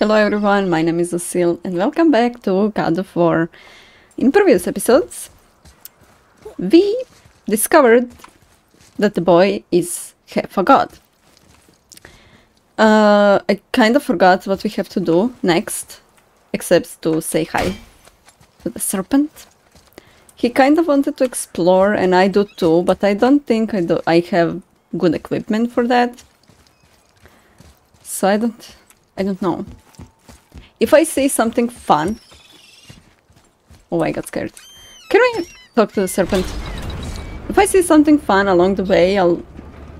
Hello everyone, my name is Lucille and welcome back to of War. In previous episodes, we discovered that the boy is half a god. Uh, I kind of forgot what we have to do next, except to say hi to the serpent. He kind of wanted to explore and I do too, but I don't think I, do, I have good equipment for that. So I don't, I don't know. If I say something fun... Oh, I got scared. Can we talk to the serpent? If I see something fun along the way, I'll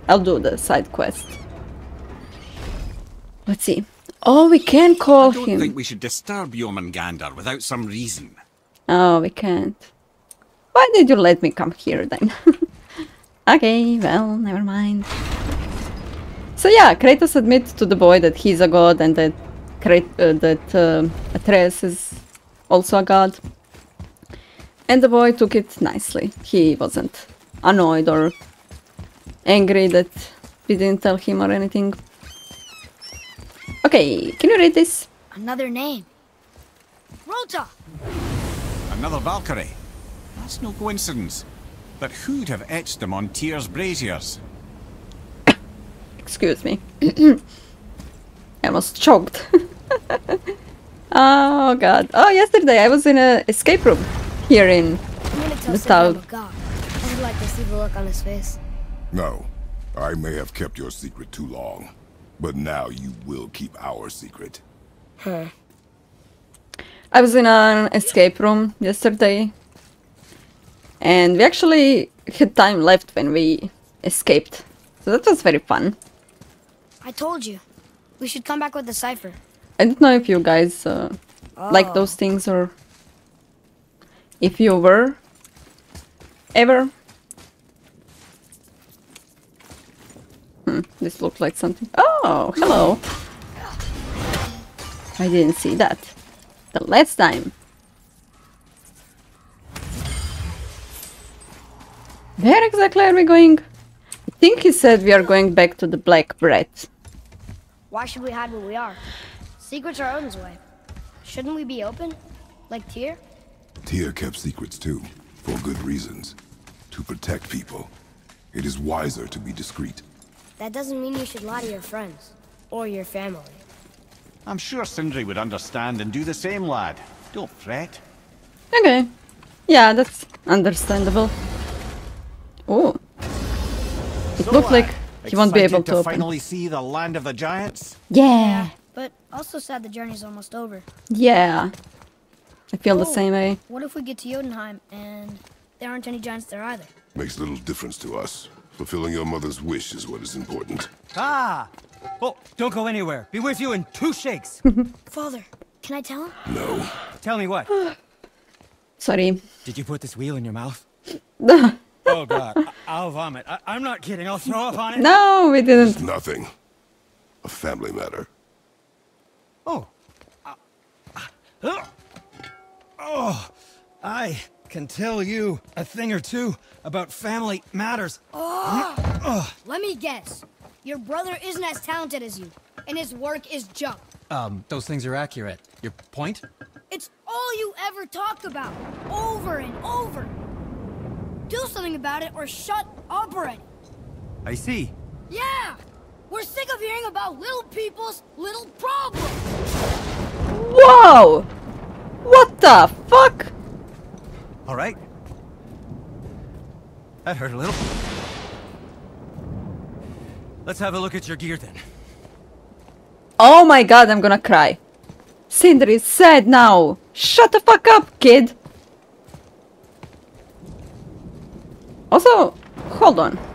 I'll do the side quest. Let's see. Oh, we can call him. I don't him. think we should disturb Jormungandr without some reason. Oh, we can't. Why did you let me come here then? okay, well, never mind. So yeah, Kratos admits to the boy that he's a god and that that uh, Atreus is also a god. And the boy took it nicely. He wasn't annoyed or angry that we didn't tell him or anything. Okay, can you read this? Another name. Rota! Another Valkyrie. That's no coincidence. But who'd have etched them on Tyr's braziers? Excuse me. I was choked. oh god. Oh, yesterday I was in an escape room here in I'm gonna tell The Sam town. I would like to see the look on his face. No, I may have kept your secret too long, but now you will keep our secret. Huh. I was in an escape room yesterday and we actually had time left when we escaped. So that was very fun. I told you. We should come back with the cipher. I don't know if you guys uh, like Oh. those things or if you were ever. Hmm, this looked like something. Oh, hello. I didn't see that. The last time. Where exactly are we going? I think he said we are going back to the Black Bread. Why should we hide where we are? Secrets are Odin's way. Shouldn't we be open? Like Tyr? Tyr kept secrets too, for good reasons. To protect people. It is wiser to be discreet. That doesn't mean you should lie to your friends. Or your family. I'm sure Sindri would understand and do the same, lad. Don't fret. Okay. Yeah, that's understandable. Oh. It So, looked like he won't be excited able to, open. finally see the land of the giants. Yeah. But also sad the journey's almost over. Yeah. I feel the Oh. same way. What if we get to Jotunheim and there aren't any giants there either? Makes little difference to us. Fulfilling your mother's wish is what is important. Ah! Oh, don't go anywhere. Be with you in two shakes. Father, can I tell him? No. Tell me what? Sorry. Did you put this wheel in your mouth? oh God, I- I'll vomit. I- I'm not kidding. I'll throw up on it. no, we didn't. Nothing. A family matter. Oh. Uh, uh, oh. I can tell you a thing or two about family matters. Let me guess. Your brother isn't as talented as you, and his work is junk. Um, those things are accurate. Your point? It's all you ever talk about, over and over. Do something about it or shut up already. I see. Yeah! We're sick of hearing about little people's little problems. Whoa! What the fuck? All right. That hurt a little. Let's have a look at your gear then. Oh my god, I'm gonna cry. Sindri is sad now. Shut the fuck up, kid. Also, hold on.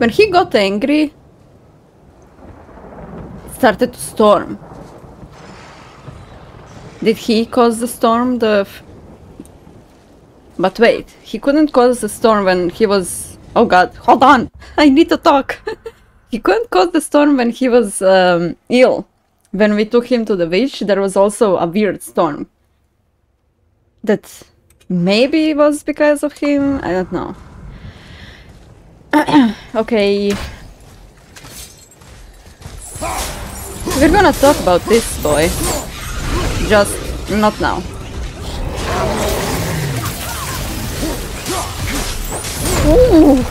When he got angry, started to storm. Did he cause the storm? The. But wait, he couldn't cause the storm when he was. Oh god, hold on! I need to talk! he couldn't cause the storm when he was um, ill. When we took him to the beach, there was also a weird storm. That maybe was because of him, I don't know. okay. We're gonna talk about this boy. Just not now. Ooh.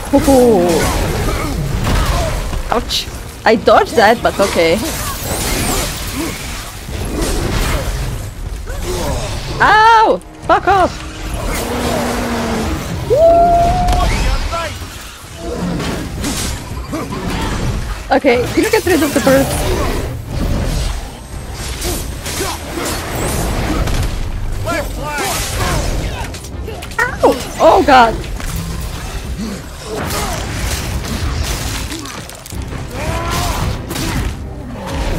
Ouch. I dodged that, but okay. Ow! Fuck off! Okay, can you get rid of the bird? Ow! Oh god!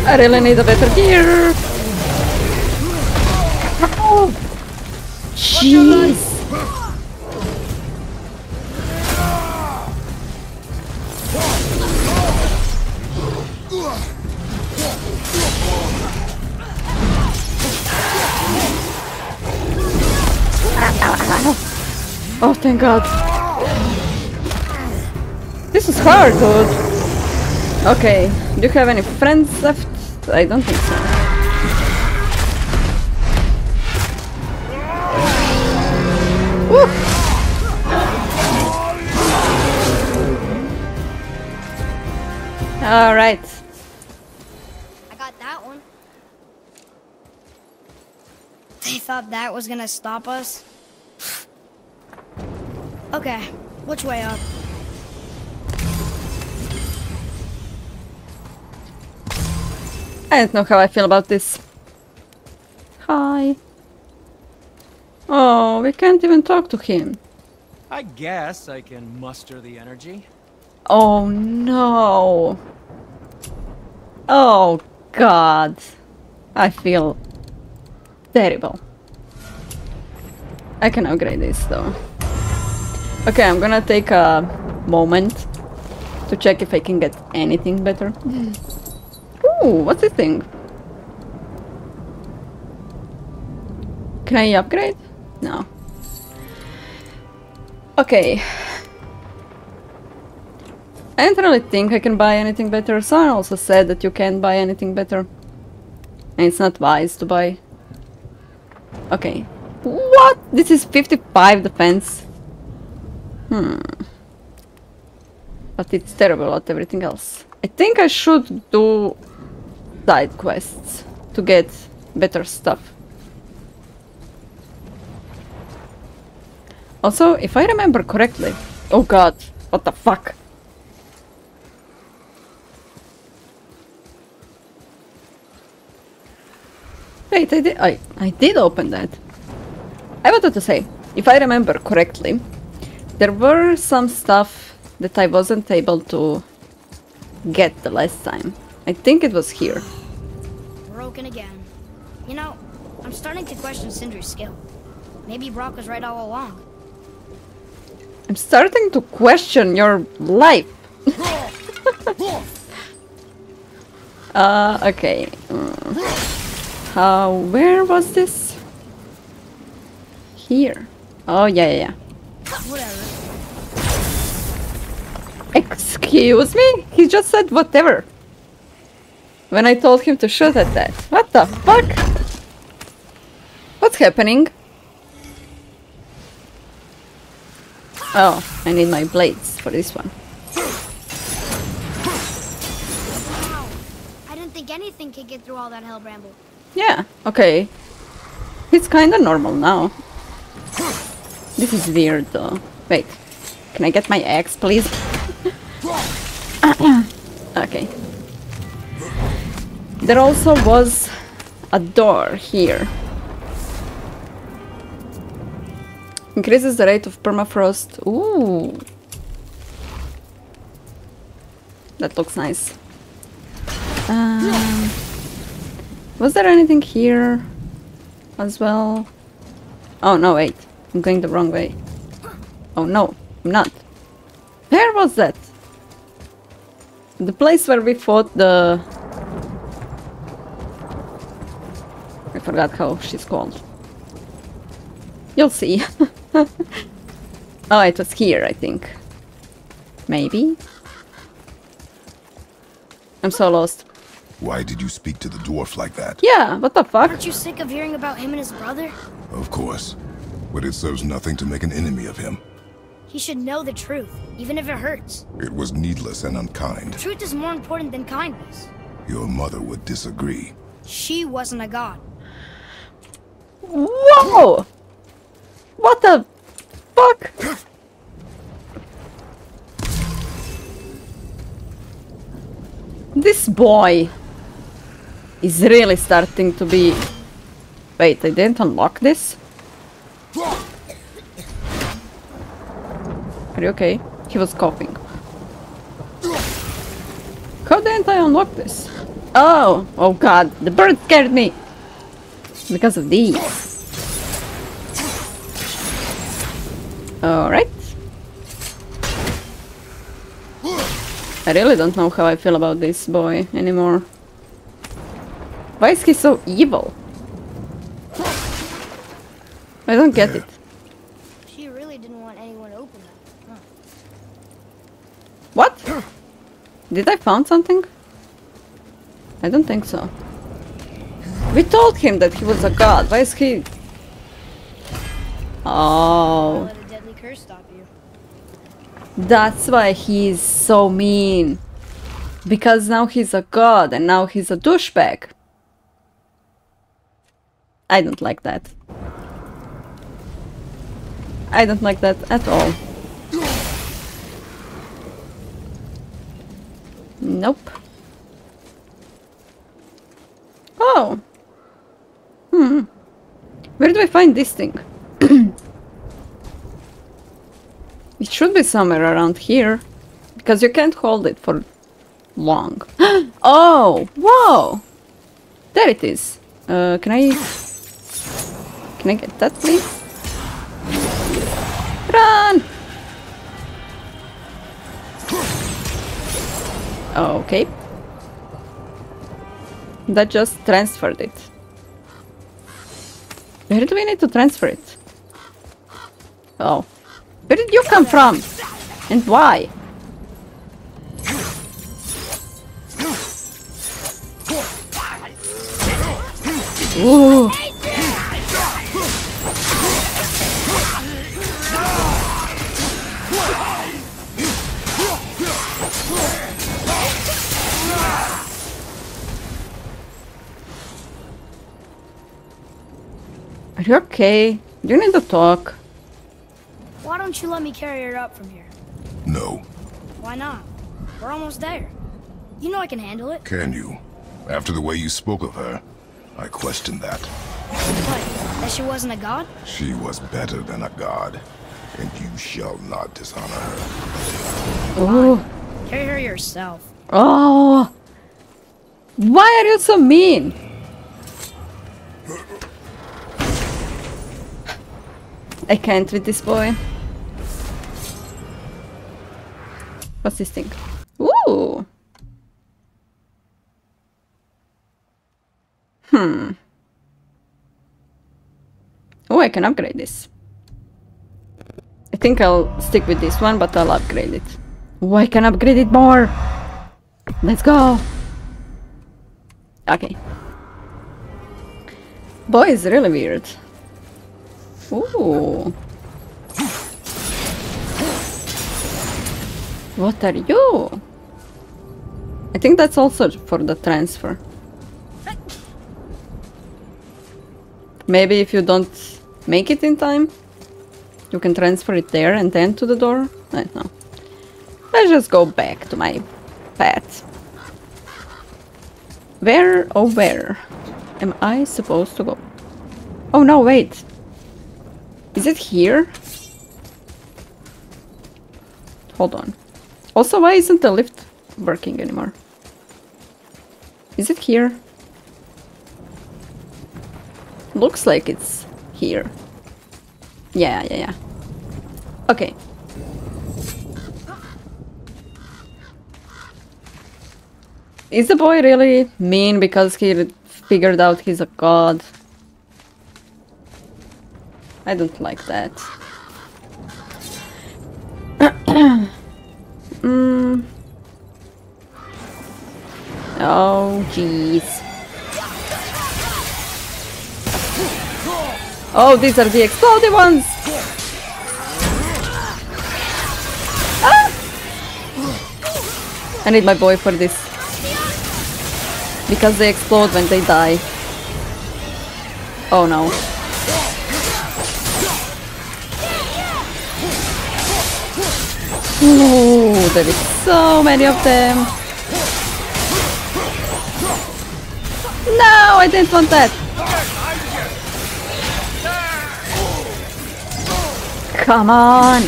I really need a better gear! Jeez! Oh, thank god. This is hard, dude. Okay, do you have any friends left? I don't think so. Woo! Alright. I got that one. They thought that was gonna stop us? Okay, which way up? I don't know how I feel about this. Hi. Oh, we can't even talk to him. I guess I can muster the energy. Oh no. Oh god. I feel terrible. I can upgrade this though. Okay, I'm gonna take a moment to check if I can get anything better. Ooh, what's this thing? Can I upgrade? No. Okay. I don't really think I can buy anything better. Someone also said that you can't buy anything better. And it's not wise to buy. Okay. What? This is 55 defense. Hmm. But it's terrible at everything else. I think I should do side quests to get better stuff. Also, if I remember correctly... Oh god, what the fuck? Wait, I did, I, I did open that. I wanted to say, if I remember correctly, there were some stuff that I wasn't able to get the last time. I think it was here. Broken again. You know, I'm starting to question Sindri's skill. Maybe Brok was right all along. I'm starting to question your life. uh, okay. Mm. Uh, where was this? Here. Oh, yeah, yeah, yeah. Whatever. Excuse me? He just said whatever. When I told him to shoot at that. What the fuck? What's happening? Oh, I need my blades for this one. Wow. I didn't think anything could get through all that hell bramble. Yeah, okay. It's kinda normal now. This is weird though. Wait, can I get my axe please? okay. There also was a door here. Increases the rate of permafrost. Ooh. That looks nice. Um, was there anything here as well? Oh no, wait. I'm going the wrong way. Oh no, I'm not. Where was that? The place where we fought the... I forgot how she's called. You'll see. oh, it was here, I think. Maybe? I'm so lost. Why did you speak to the dwarf like that? Yeah, what the fuck? Aren't you sick of hearing about him and his brother? Of course. But it serves nothing to make an enemy of him. He should know the truth, even if it hurts. It was needless and unkind. Truth is more important than kindness. Your mother would disagree. She wasn't a god. Whoa! What the fuck? This boy is really starting to be... Wait, I didn't unlock this? Are you okay? He was coughing. How didn't I unlock this? Oh, oh god, the bird scared me! Because of these. Alright. I really don't know how I feel about this boy anymore. Why is he so evil? I don't get it. She really didn't want anyone to open that. What? Did I found something? I don't think so. We told him that he was a god. Why is he... Oh, Let a deadly curse stop you. that's why he's so mean. Because now he's a god and now he's a douchebag. I don't like that. I don't like that at all. Nope. Oh. Hmm. Where do I find this thing? it should be somewhere around here. Because you can't hold it for long. oh! Whoa! There it is. Uh, can I... Can I get that, please? Run! Oh, okay. That just transferred it. Where do we need to transfer it? Oh. Where did you come from? And why? Ooh. Are you okay? Do you need to talk? Why don't you let me carry her up from here? No. Why not? We're almost there. You know I can handle it. Can you? After the way you spoke of her, I question that. What? That she wasn't a god? She was better than a god, and you shall not dishonor her. Oh. Carry her yourself. Oh. Why are you so mean? I can't with this boy. What's this thing? Ooh. Hmm. Oh, I can upgrade this. I think I'll stick with this one, but I'll upgrade it. Oh, I can upgrade it more! Let's go! Okay. Boy is really weird. Ooh. What are you? I think that's also for the transfer. Maybe if you don't make it in time, you can transfer it there and then to the door? I don't know. Let's just go back to my pet. Where, oh where, am I supposed to go? Oh no, wait. Is it here? Hold on. Also, why isn't the lift working anymore? Is it here? Looks like it's here. Yeah, yeah, yeah. Okay. Is the boy really mean because he figured out he's a god? I don't like that. mm. Oh, jeez. Oh, these are the exploding ones! Ah! I need my boy for this. Because they explode when they die. Oh no. Ooh, there is so many of them. No, I didn't want that. Come on.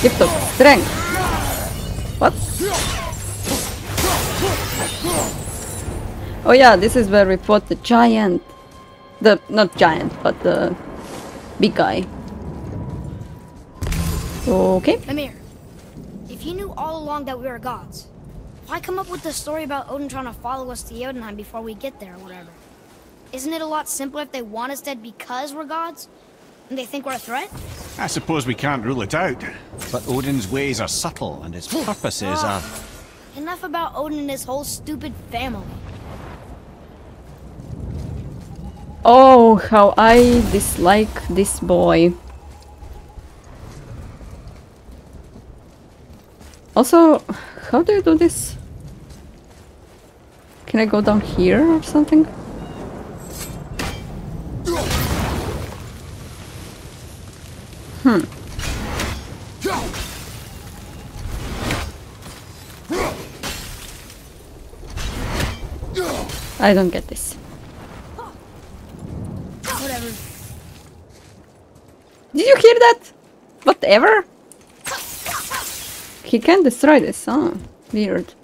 Gift of strength. What? Oh yeah, this is where we fought the giant. The, not giant, but the big guy. Okay. Mimir, if you knew all along that we were gods, why come up with the story about Odin trying to follow us to Jotunheim before we get there or whatever? Isn't it a lot simpler if they want us dead because we're gods? And they think we're a threat? I suppose we can't rule it out. But Odin's ways are subtle and his purposes are... Enough about Odin and his whole stupid family. Oh, how I dislike this boy. Also, how do you do this? Can I go down here or something? Hmm. I don't get this. Whatever. Did you hear that? Whatever. He can't destroy this. huh? weird.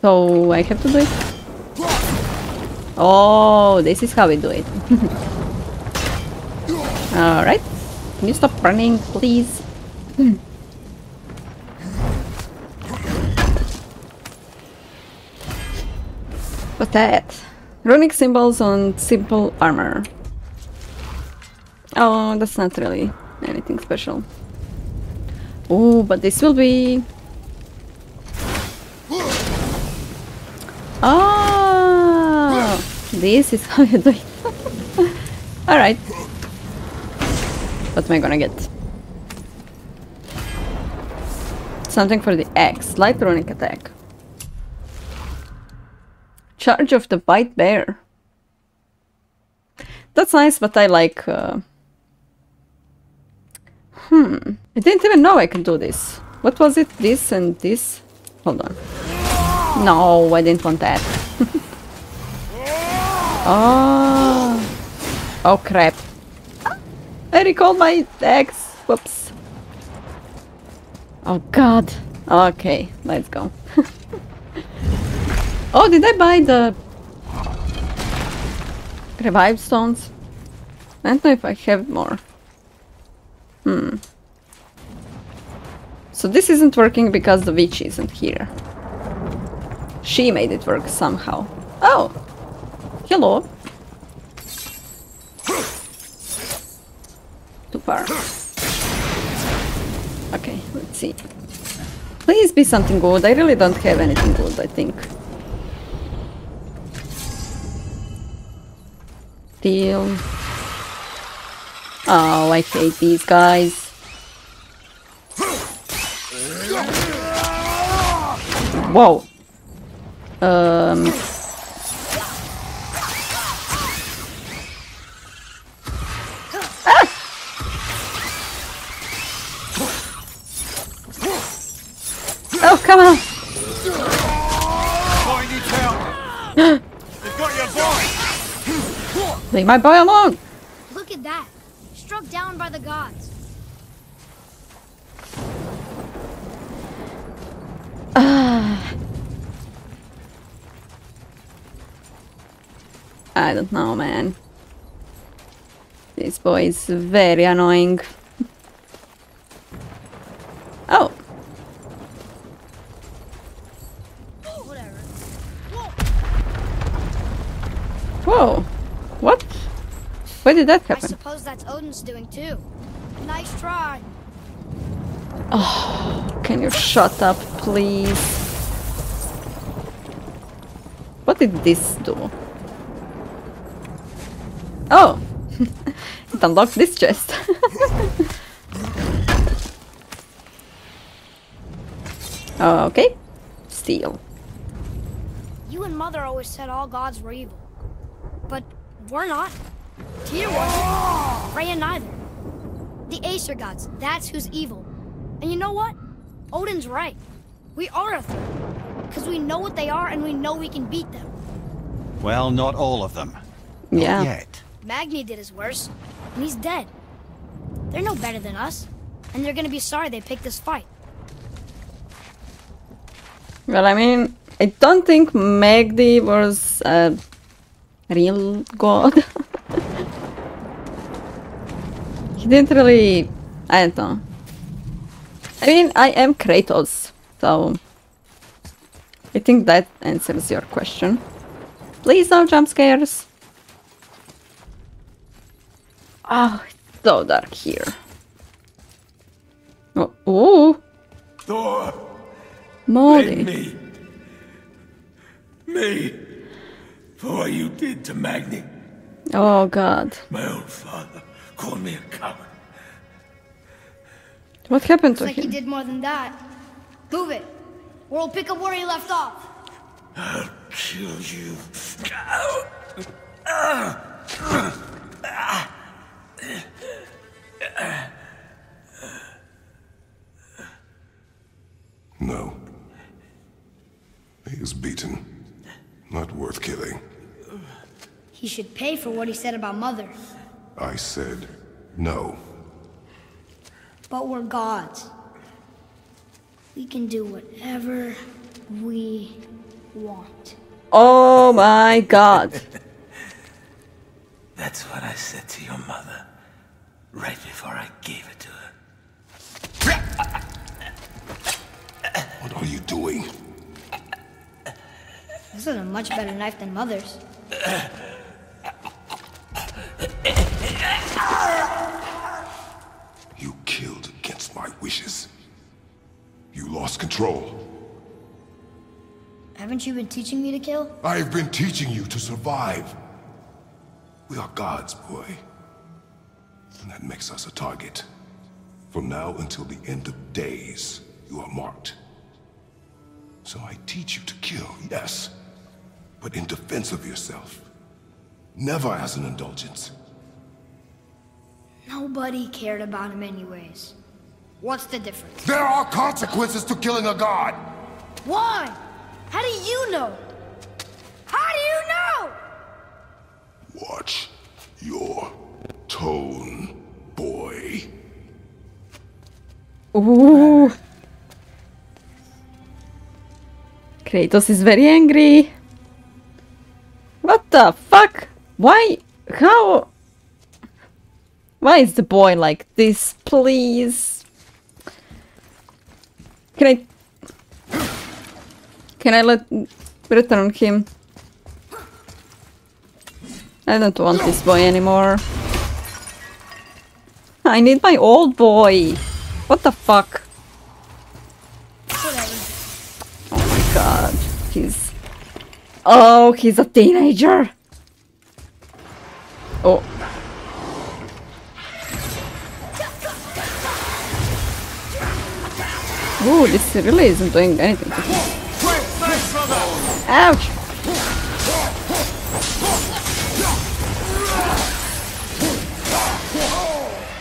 So I have to do it. Oh, this is how we do it. All right. Can you stop running, please? What's that? Runic symbols on simple armor. Oh, that's not really anything special. Oh, but this will be... Oh, this is how you do it. Alright. What am I gonna get? Something for the X. Light runic attack. Charge of the White Bear. That's nice, but I like... Uh... Hmm. I didn't even know I could do this. What was it? This and this? Hold on. No, I didn't want that. oh. Oh crap. I recalled my ex. Whoops. Oh god. Okay, let's go. oh, did I buy the revive stones? I don't know if I have more. Hmm. So this isn't working because the witch isn't here. She made it work somehow. Oh! Hello! Too far. Okay, let's see. Please be something good. I really don't have anything good, I think. Deal. Oh, I hate these guys. Whoa. Um. Ah! Oh, come on! Boy, you tell! They've got your boy! Leave my boy alone! Look at that. Struck down by the gods. Ah. I don't know, man. This boy is very annoying. Oh, Whatever. whoa. What? Why did that happen? I suppose that's Odin's doing too. Nice try. Oh, can you shut up, please? What did this do? Oh! it unlocked this chest. okay. Steal. You and Mother always said all gods were evil. But we're not. Tyr wasn't. Freya neither. The Aesir gods, that's who's evil. And you know what? Odin's right. We are a threat. Because we know what they are and we know we can beat them. Well, not all of them. Not Yeah. yet. Magni did his worst, and he's dead. They're no better than us, and they're gonna be sorry they picked this fight. Well, I mean, I don't think Magni was a real god. he didn't really. I don't know. I mean, I am Kratos, so. I think that answers your question. Please, no jump scares. Oh, it's so dark here. Oh, ooh, Thor, Modi. me. Me. For what you did to Magni. Oh god. My own father called me a coward. What happened Looks to like he did more than that. Move it, or we'll pick up where he left off. I'll kill you. No. He is beaten. Not worth killing. He should pay for what he said about Mother. I said no. But we're gods. We can do whatever we want. Oh my god. That's what I said to your mother. Right before I gave it to her. What are you doing? This is a much better knife than Mother's. You killed against my wishes. You lost control. Haven't you been teaching me to kill? I have been teaching you to survive. We are gods, boy. And that makes us a target. From now until the end of days, you are marked. So I teach you to kill, yes. But in defense of yourself. Never as an indulgence. Nobody cared about him anyways. What's the difference? There are consequences to killing a god! Why? How do you know? How do you know? Watch your tone, boy. Ooh. Kratos is very angry. What the fuck? Why? How? Why is the boy like this, please? Can I... Can I let... return him? I don't want this boy anymore. I need my old boy. What the fuck? Oh my god. He's... Oh, he's a teenager! Oh. Ooh, this really isn't doing anything. Ouch!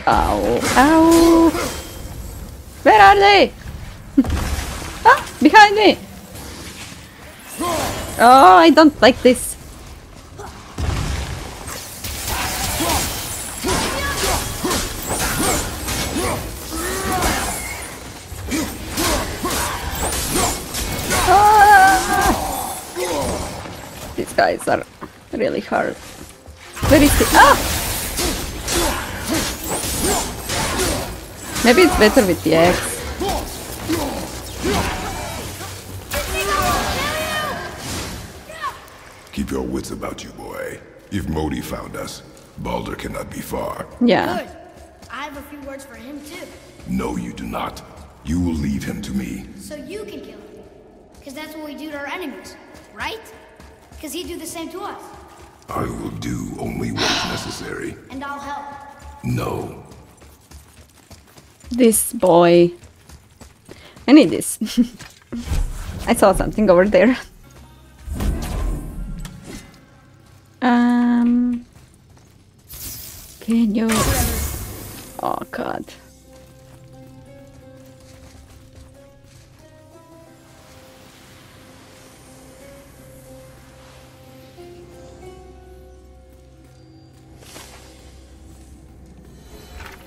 Ow, ow! Where are they? ah, behind me! Oh, I don't like this. These guys are really hard. Where is he? Ah! Maybe it's better with the axe. Keep your wits about you, boy. If Modi found us, Baldur cannot be far. Yeah. Good. I have a few words for him too. No, you do not. You will leave him to me. So you can kill him. Because that's what we do to our enemies, right? Because he'd do the same to us. I will do only what is necessary. And I'll help. No. This boy. I need this. I saw something over there. Um. Can you? Oh God.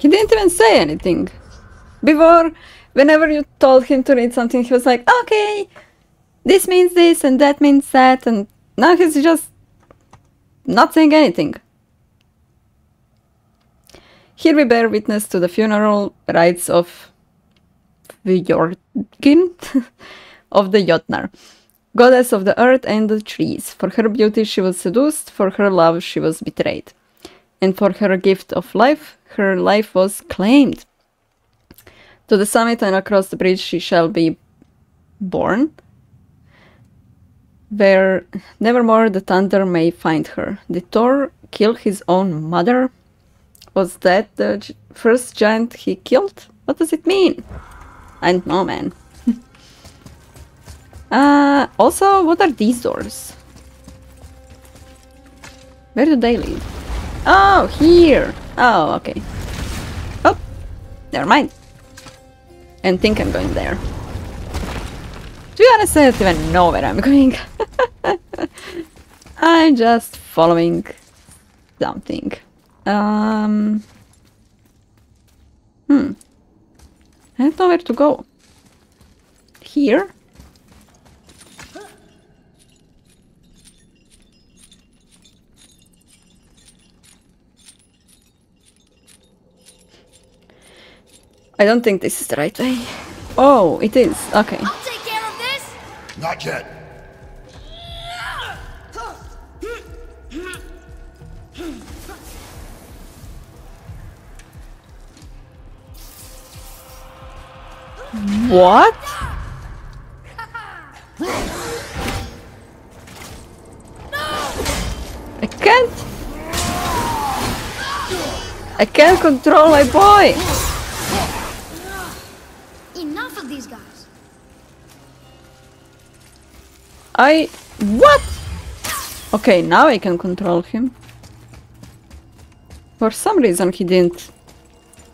He didn't even say anything. Before, whenever you told him to read something, he was like, okay, this means this and that means that, and now he's just not saying anything. Here we bear witness to the funeral rites of the Fjorgyn of the Jotnar, goddess of the earth and the trees. For her beauty she was seduced, for her love she was betrayed, and for her gift of life her life was claimed. To the summit and across the bridge she shall be born, where nevermore the thunder may find her. Did Thor kill his own mother? Was that the first giant he killed? What does it mean? I don't know, man. uh, also, what are these doors? Where do they lead? Oh, here! Oh, okay. Oh, never mind. And think I'm going there. To be honest, I don't even know where I'm going. I'm just following something. Um. Hmm. I don't know where to go. Here? I don't think this is the right way. Oh, it is. Okay. I'll take care of this! Not yet. What? I can't. I can't control my boy. I what? Okay, now I can control him. For some reason he didn't.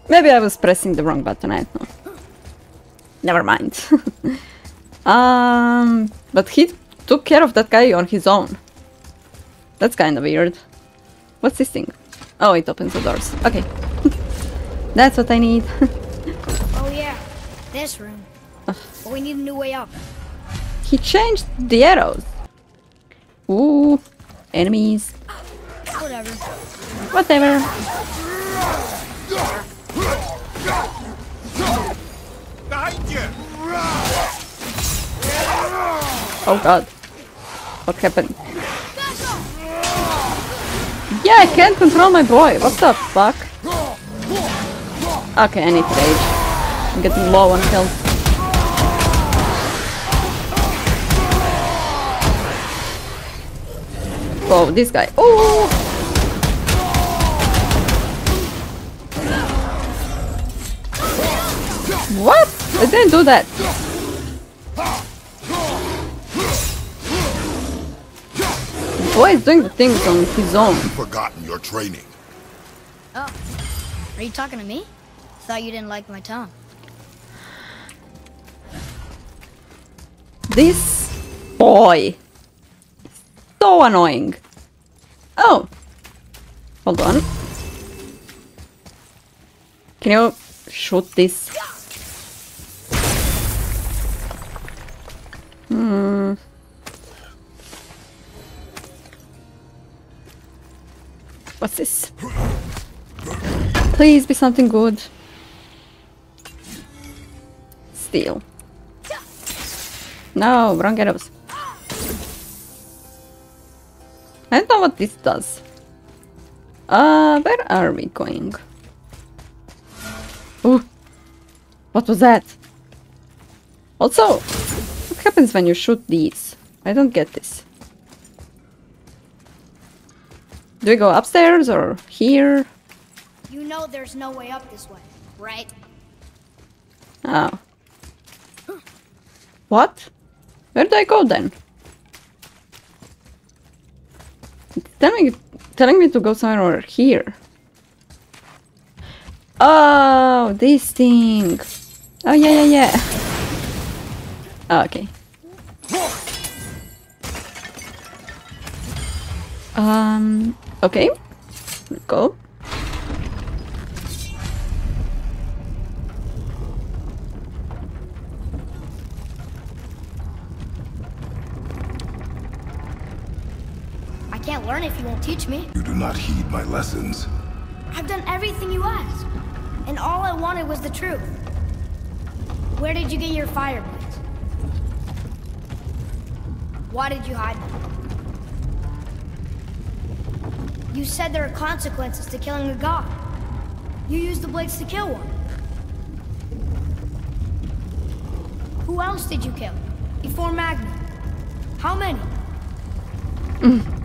Maybe I was pressing the wrong button. I don't know. Never mind. um, but he took care of that guy on his own. That's kind of weird. What's this thing? Oh, it opens the doors. Okay. That's what I need. Oh yeah, this room. But we need a new way up. He changed the arrows. Ooh, enemies. Whatever. Whatever. Oh god. What happened? Yeah, I can't control my boy. What the fuck? Okay, I need to rage. I'm getting low on health. Oh, this guy. Oh! What? I didn't do that. Boy is doing the things on his own. You've Forgotten your training. Oh, are you talking to me? Thought you didn't like my tone. This boy. So annoying. Oh. Hold on. Can you shoot this? Hmm. What's this? Please be something good. Steel. No, wrong arrows. I don't know what this does. Uh, where are we going? Ooh. What was that? Also, what happens when you shoot these? I don't get this. Do we go upstairs or here? You know there's no way up this way, right? Oh. What? Where do I go then? Telling, telling me to go somewhere here. Oh, this thing. Oh, yeah, yeah, yeah. Oh, okay. Um, okay. Go. Learn if you won't teach me. You do not heed my lessons. I've done everything you asked. And all I wanted was the truth. Where did you get your fire blades? Why did you hide them? You said there are consequences to killing a god. You used the blades to kill one. Who else did you kill? Before Magni? How many?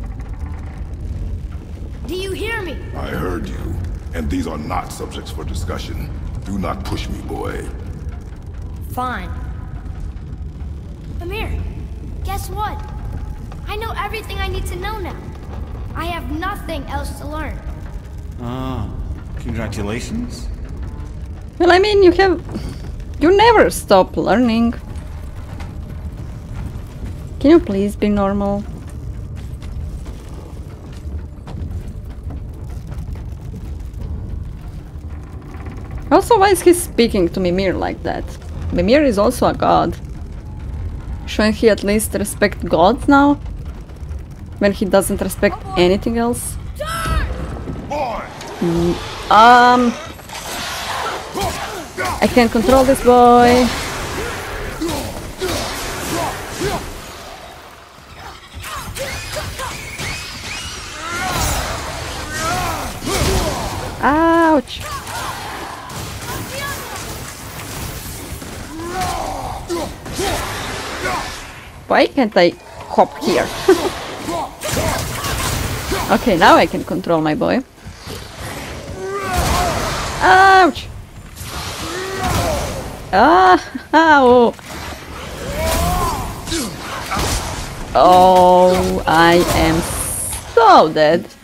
Do you hear me? I heard you, and these are not subjects for discussion. Do not push me, boy. Fine. Mimir, guess what? I know everything I need to know now. I have nothing else to learn. Ah, congratulations. Well, I mean, you have... You never stop learning. Can you please be normal? Also, why is he speaking to Mimir like that? Mimir is also a god. Shouldn't he at least respect gods now? When he doesn't respect anything else? Mm, um... I can't control this boy. Ouch! Why can't I hop here? okay, now I can control my boy. Ouch! Ah! Ow! Oh, I am so dead.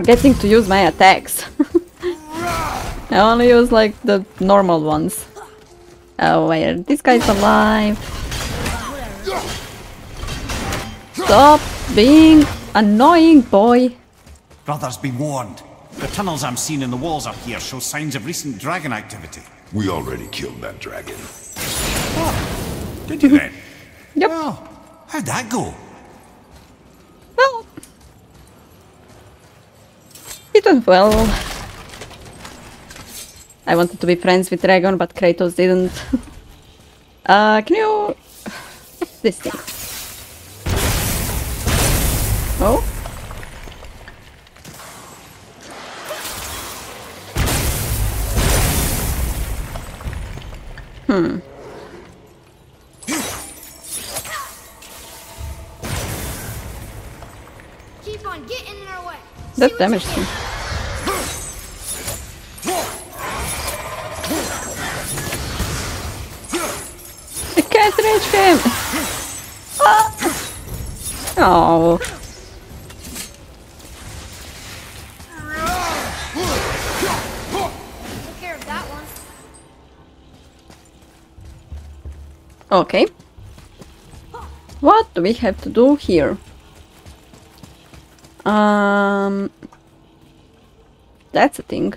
Forgetting to use my attacks. I only use like the normal ones. Oh wait, this guy's alive. Stop being annoying, boy. Brothers, be warned. The tunnels I'm seeing in the walls up here show signs of recent dragon activity. We already killed that dragon. Oh, Did you then? Yep. Well, how'd that go? Well, it went well. I wanted to be friends with Dragon, but Kratos didn't. uh, can you... What's this thing? Oh? Hmm. Keep on getting in our way. See That damaged him. Can't reach him! Ah. Oh. One. Okay. What do we have to do here? Um, that's a thing.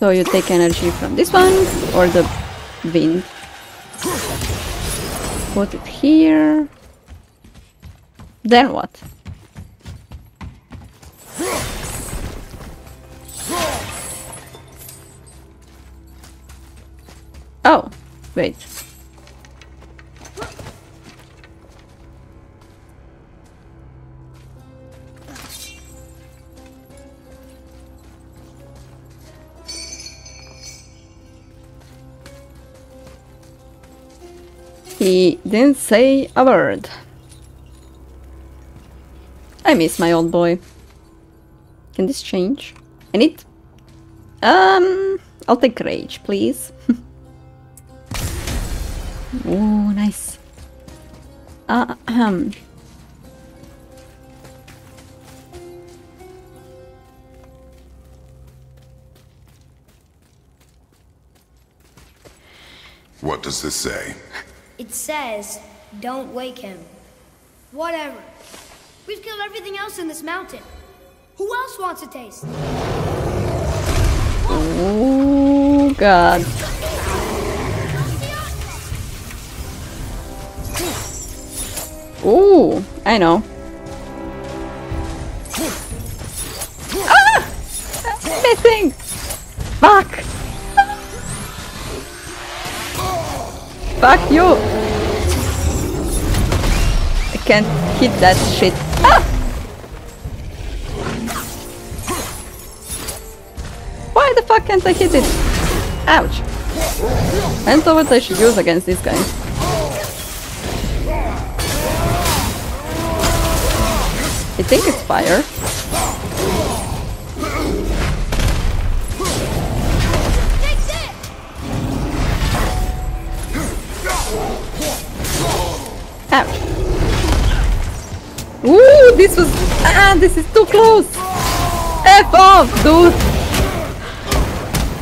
So you take energy from this one or the wind. Put it here. Then what? Oh, wait. He didn't say a word. I miss my old boy. Can this change? I need... Um... I'll take rage, please. oh, nice. Uh, ahem. What does this say? It says, don't wake him. Whatever. We've killed everything else in this mountain. Who else wants a taste? Oh, God. Ooh, I know. Ah! Missing! Fuck! Fuck you! I can't hit that shit. Ah! Why the fuck can't I hit it? Ouch. I don't know what I should use against these guys. I think it's fire. Ah, this is too close! F off, dude!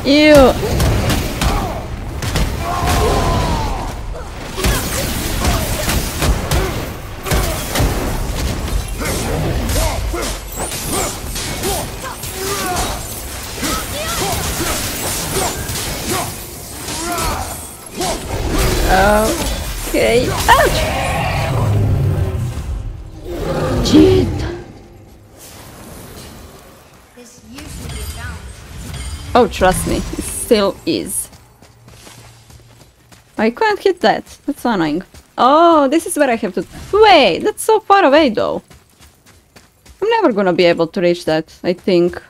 Ew. Oh, trust me, it still is. I can't hit that. That's annoying. Oh, this is where I have to... Wait, that's so far away though. I'm never gonna be able to reach that, I think.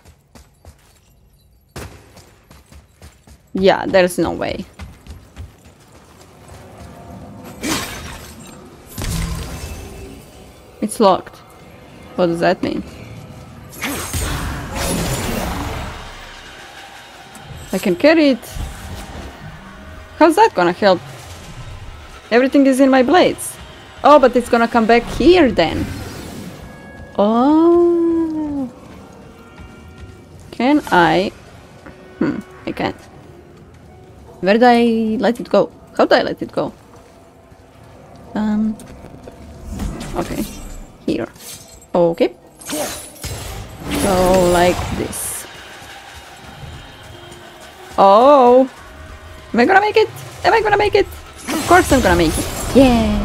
Yeah, there's no way. It's locked. What does that mean? I can carry it. How's that gonna help? Everything is in my blades. Oh, but it's gonna come back here then. Oh. Can I? Hmm, I can't. Where do I let it go? How do I let it go? Um. Okay. Here. Okay. So, like this. Oh! Am I gonna make it? Am I gonna make it? Of course I'm gonna make it. Yeah!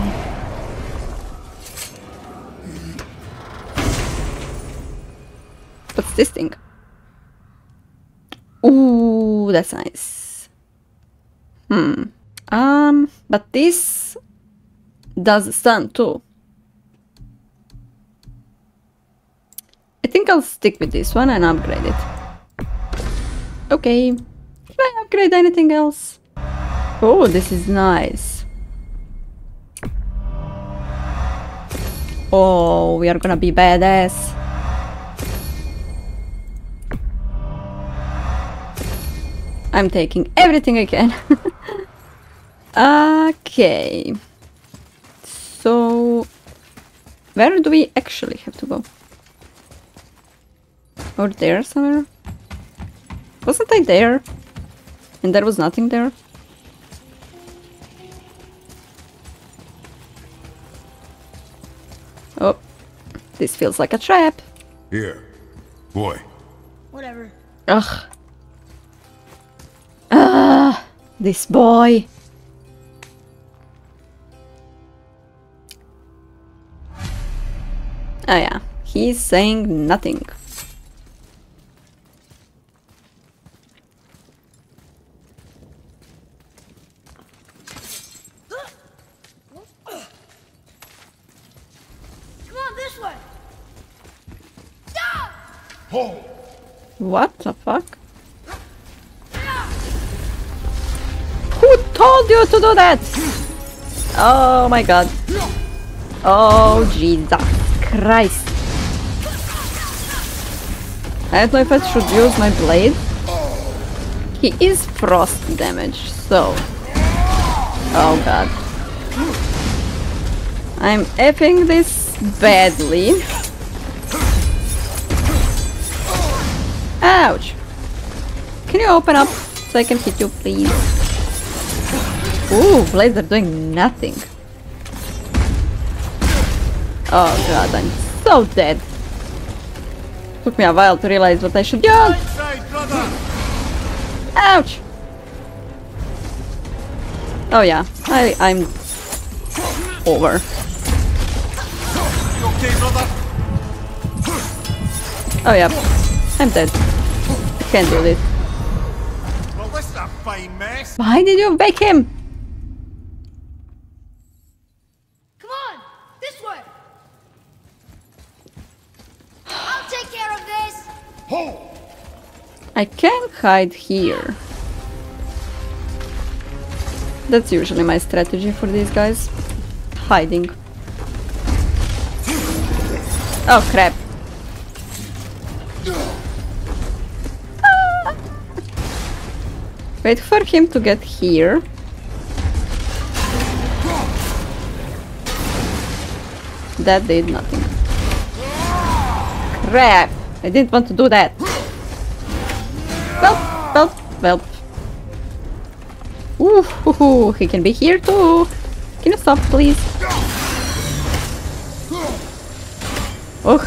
What's this thing? Ooh, that's nice. Hmm. Um, but this does stun too. I think I'll stick with this one and upgrade it. Okay. Can I upgrade anything else? Oh, this is nice. Oh, we are gonna be badass. I'm taking everything I can. okay. So, where do we actually have to go? Or there somewhere? Wasn't I there? And there was nothing there? Oh, this feels like a trap. Here. Boy. Whatever. Ugh. Ah, this boy. Oh yeah, he's saying nothing. Come on, this way! Stop! What the fuck? Who told you to do that? Oh my god. Oh Jesus Christ. I don't know if I should use my blade. He is frost damage, so... Oh god. I'm effing this badly. Ouch! Can you open up so I can hit you, please? Ooh, blades are doing nothing. Oh god, I'm so dead. Took me a while to realize what I should do. Ouch! Oh yeah, I, I'm over. Oh yeah, I'm dead. I can't do this. Well, this is a fine mess. Why did you wake him? Come on, this way. I'll take care of this. I can hide here. That's usually my strategy for these guys. Hiding. Oh crap. Ah. Wait for him to get here. That did nothing. Crap! I didn't want to do that. Well. Ooh, he can be here too. Can you stop, please? Ugh.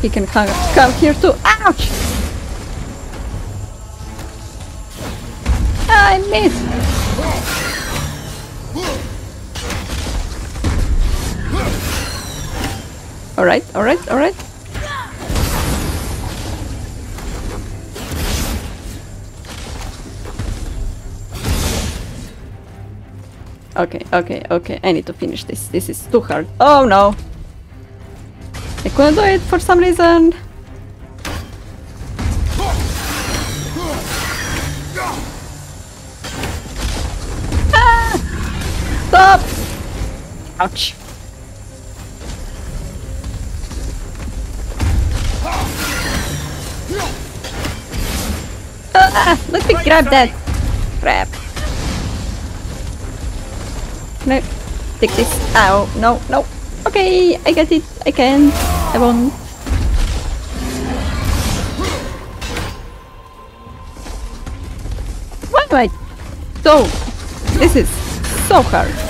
He can come, come here too. Ouch! Alright, alright, alright. Okay, okay, okay. I need to finish this. This is too hard. Oh no! I couldn't do it for some reason. Ah! Stop! Ouch. Let me grab that. Crap. No. Take this? Ow, no, no. Okay, I get it. I can. I won't. Why am I so... This is so hard.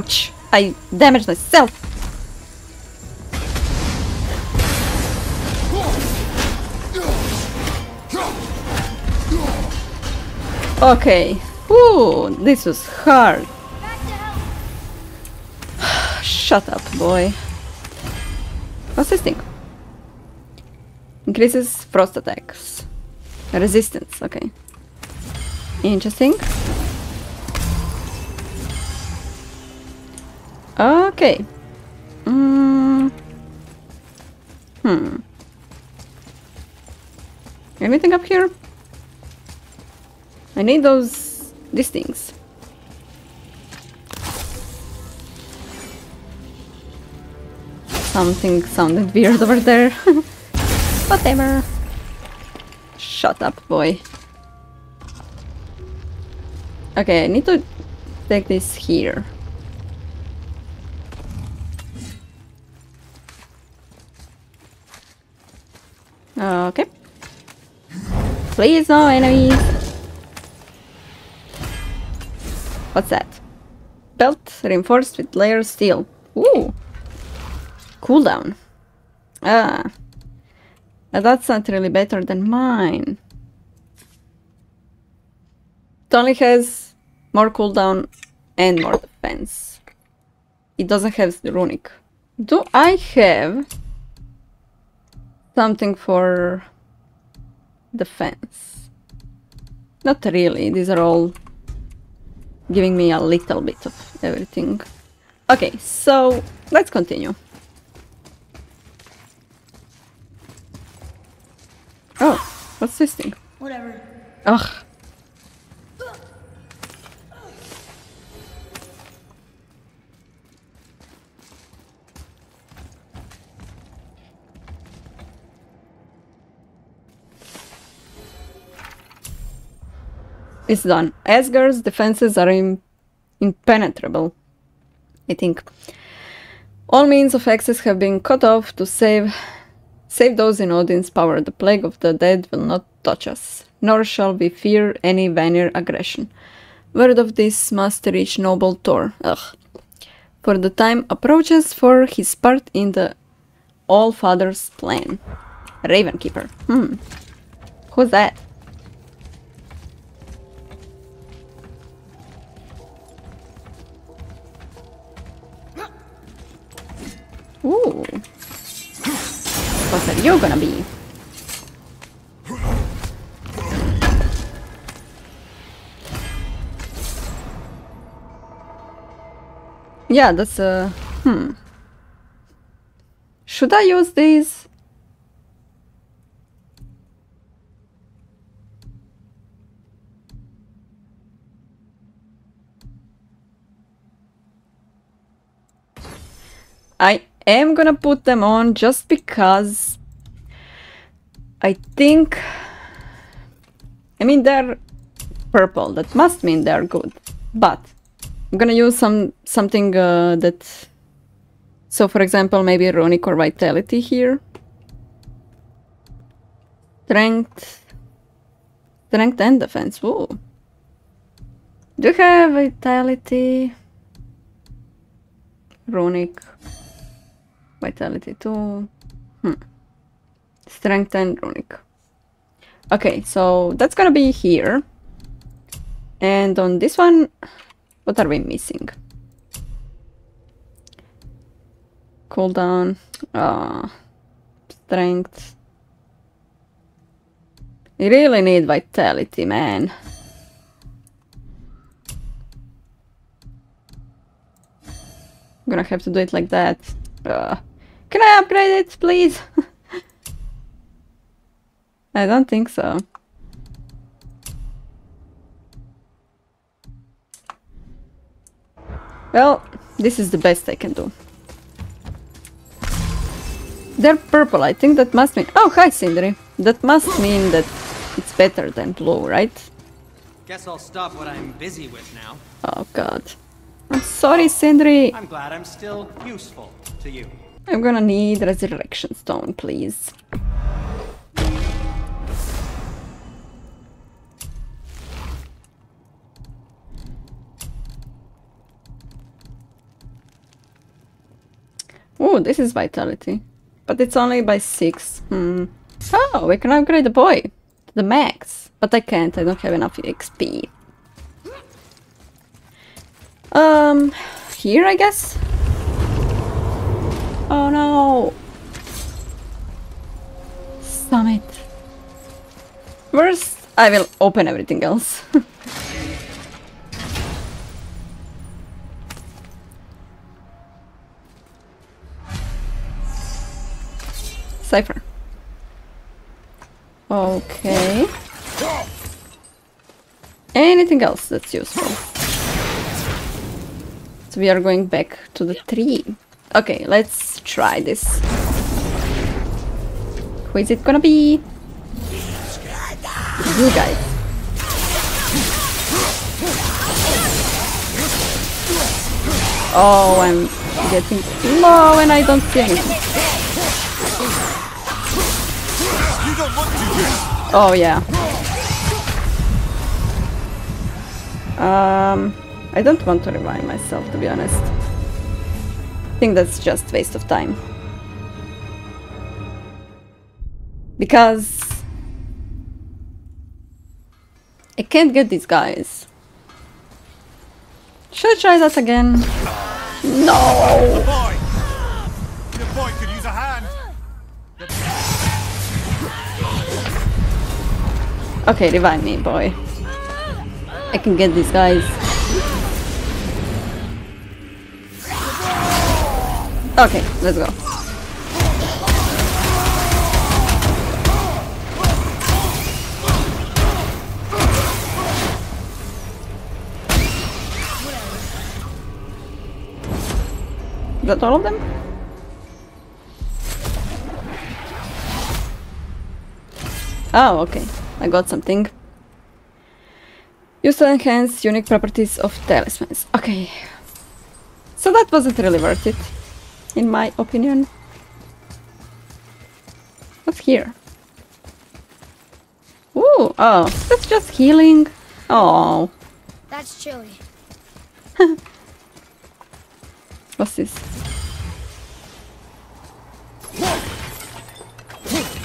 Ouch! I damaged myself! Okay. Ooh, this was hard. Shut up, boy. What's this thing? Increases frost attacks. Resistance, okay. Interesting. Okay. Mm. Hmm. Anything up here? I need those... these things. Something sounded weird over there. Whatever. Shut up, boy. Okay, I need to take this here. Okay. Please no enemies. What's that? Belt reinforced with layer steel. Ooh. Cooldown. Ah. That's not really better than mine. It only has more cooldown and more defense. It doesn't have the runic. Do I have something for defense. Not really, these are all giving me a little bit of everything. Okay, so let's continue. Oh, what's this thing? Whatever. Ugh. It's done. Asgard's defenses are im- impenetrable. I think. All means of access have been cut off to save save those in Odin's power. The plague of the dead will not touch us, nor shall we fear any Vanir aggression. Word of this must reach noble Thor. Ugh. For the time approaches for his part in the All Father's plan. Ravenkeeper. Hmm. Who's that? Ooh. What are you're gonna be? Yeah, that's a... Hmm. Should I use these? I am gonna put them on just because I think I mean they're purple. That must mean they're good. But I'm gonna use some something uh, that so for example maybe runic or vitality here. Strength strength and defense. Ooh. do you have vitality? Runic Vitality 2. Hmm. Strength and Runic. Okay, so that's gonna be here. And on this one, what are we missing? Cooldown. Uh, strength. We really need vitality, man. I'm gonna have to do it like that. Uh, can I upgrade it, please? I don't think so. Well, this is the best I can do. They're purple, I think that must mean... Oh, hi Sindri! That must mean that it's better than blue, right? Guess I'll stop what I'm busy with now. Oh god. I'm sorry, Sindri! I'm glad I'm still useful to you. I'm gonna need resurrection stone, please. Oh, this is vitality. But it's only by 6. Hmm. Oh, we can upgrade the boy to the max. But I can't, I don't have enough XP. Um, here I guess? Oh no! Summit. First, I will open everything else. Cipher. Okay. Anything else that's useful? So we are going back to the tree. Okay, let's try this. Who is it gonna be? You guys. Oh, I'm getting low and I don't see anything. Oh yeah. Um, I don't want to revive myself to be honest. I think that's just waste of time. Because I can't get these guys. Should I try that again? No! Okay, revive me, boy. I can get these guys. Okay, let's go. Is that all of them? Oh, okay. I got something. Use to enhance unique properties of talismans. Okay. So that wasn't really worth it, in my opinion. What's here? Ooh, oh, that's just healing. Oh, That's chilly. what's this?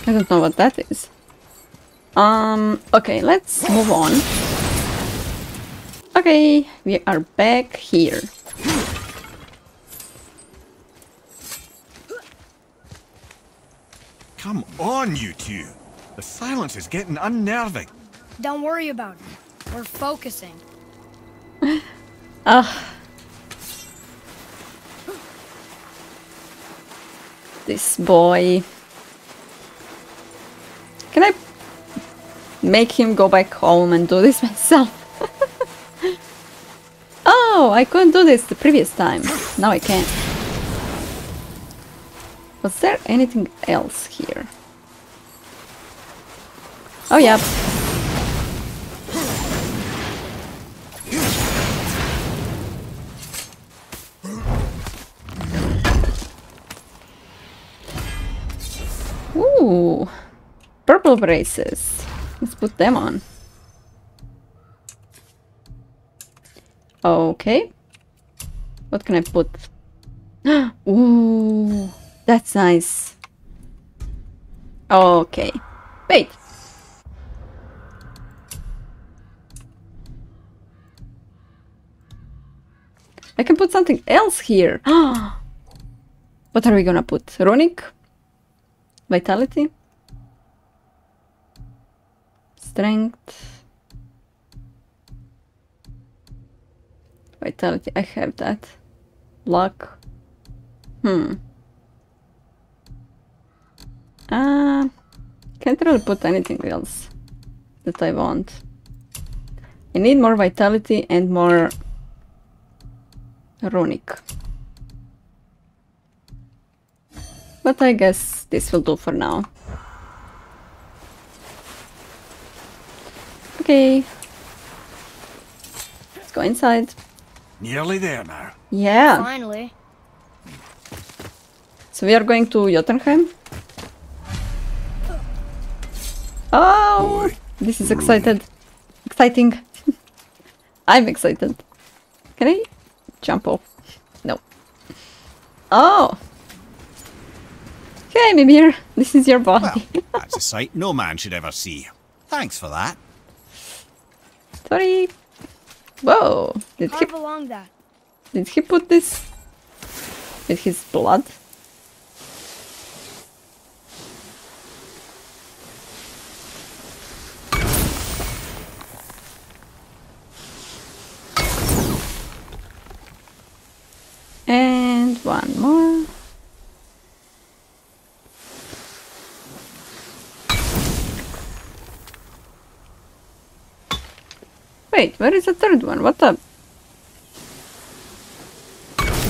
I don't know what that is. Um, okay, let's move on. Okay, we are back here. Come on, you two. The silence is getting unnerving. Don't worry about it. We're focusing. Ah. This boy. Can I make him go back home and do this myself? oh, I couldn't do this the previous time. Now I can. Was there anything else here? Oh yeah. Ooh, purple braces. Let's put them on. Okay. What can I put? Ooh, that's nice. Okay. Wait. I can put something else here. what are we gonna put? Runic? Vitality? Strength? Vitality, I have that. Luck? Hmm. Uh, can't really put anything else that I want. I need more vitality and more runic. But I guess this will do for now. Okay. Let's go inside. Nearly there now. Yeah. Finally. So we are going to Jotunheim. Oh, this is excited. Exciting. I'm excited. Can I jump off? No. Oh. Okay, Mimir, this is your body. Well, that's a sight no man should ever see. Thanks for that. Sorry. Whoa. Did he, Carve along that. did he put this with his blood? And one more. Wait, where is the third one? What the?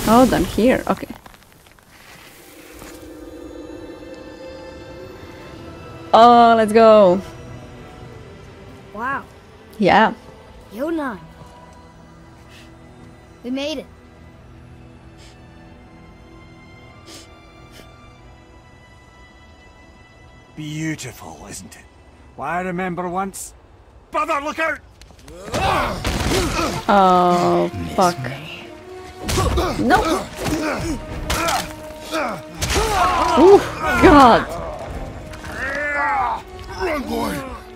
Oh, down here. Okay. Oh, let's go. Wow. Yeah. Yonan. We made it. Beautiful, isn't it? Why, I remember once. Brother, look out! Oh, fuck. No. Ooh, God. Run, boy!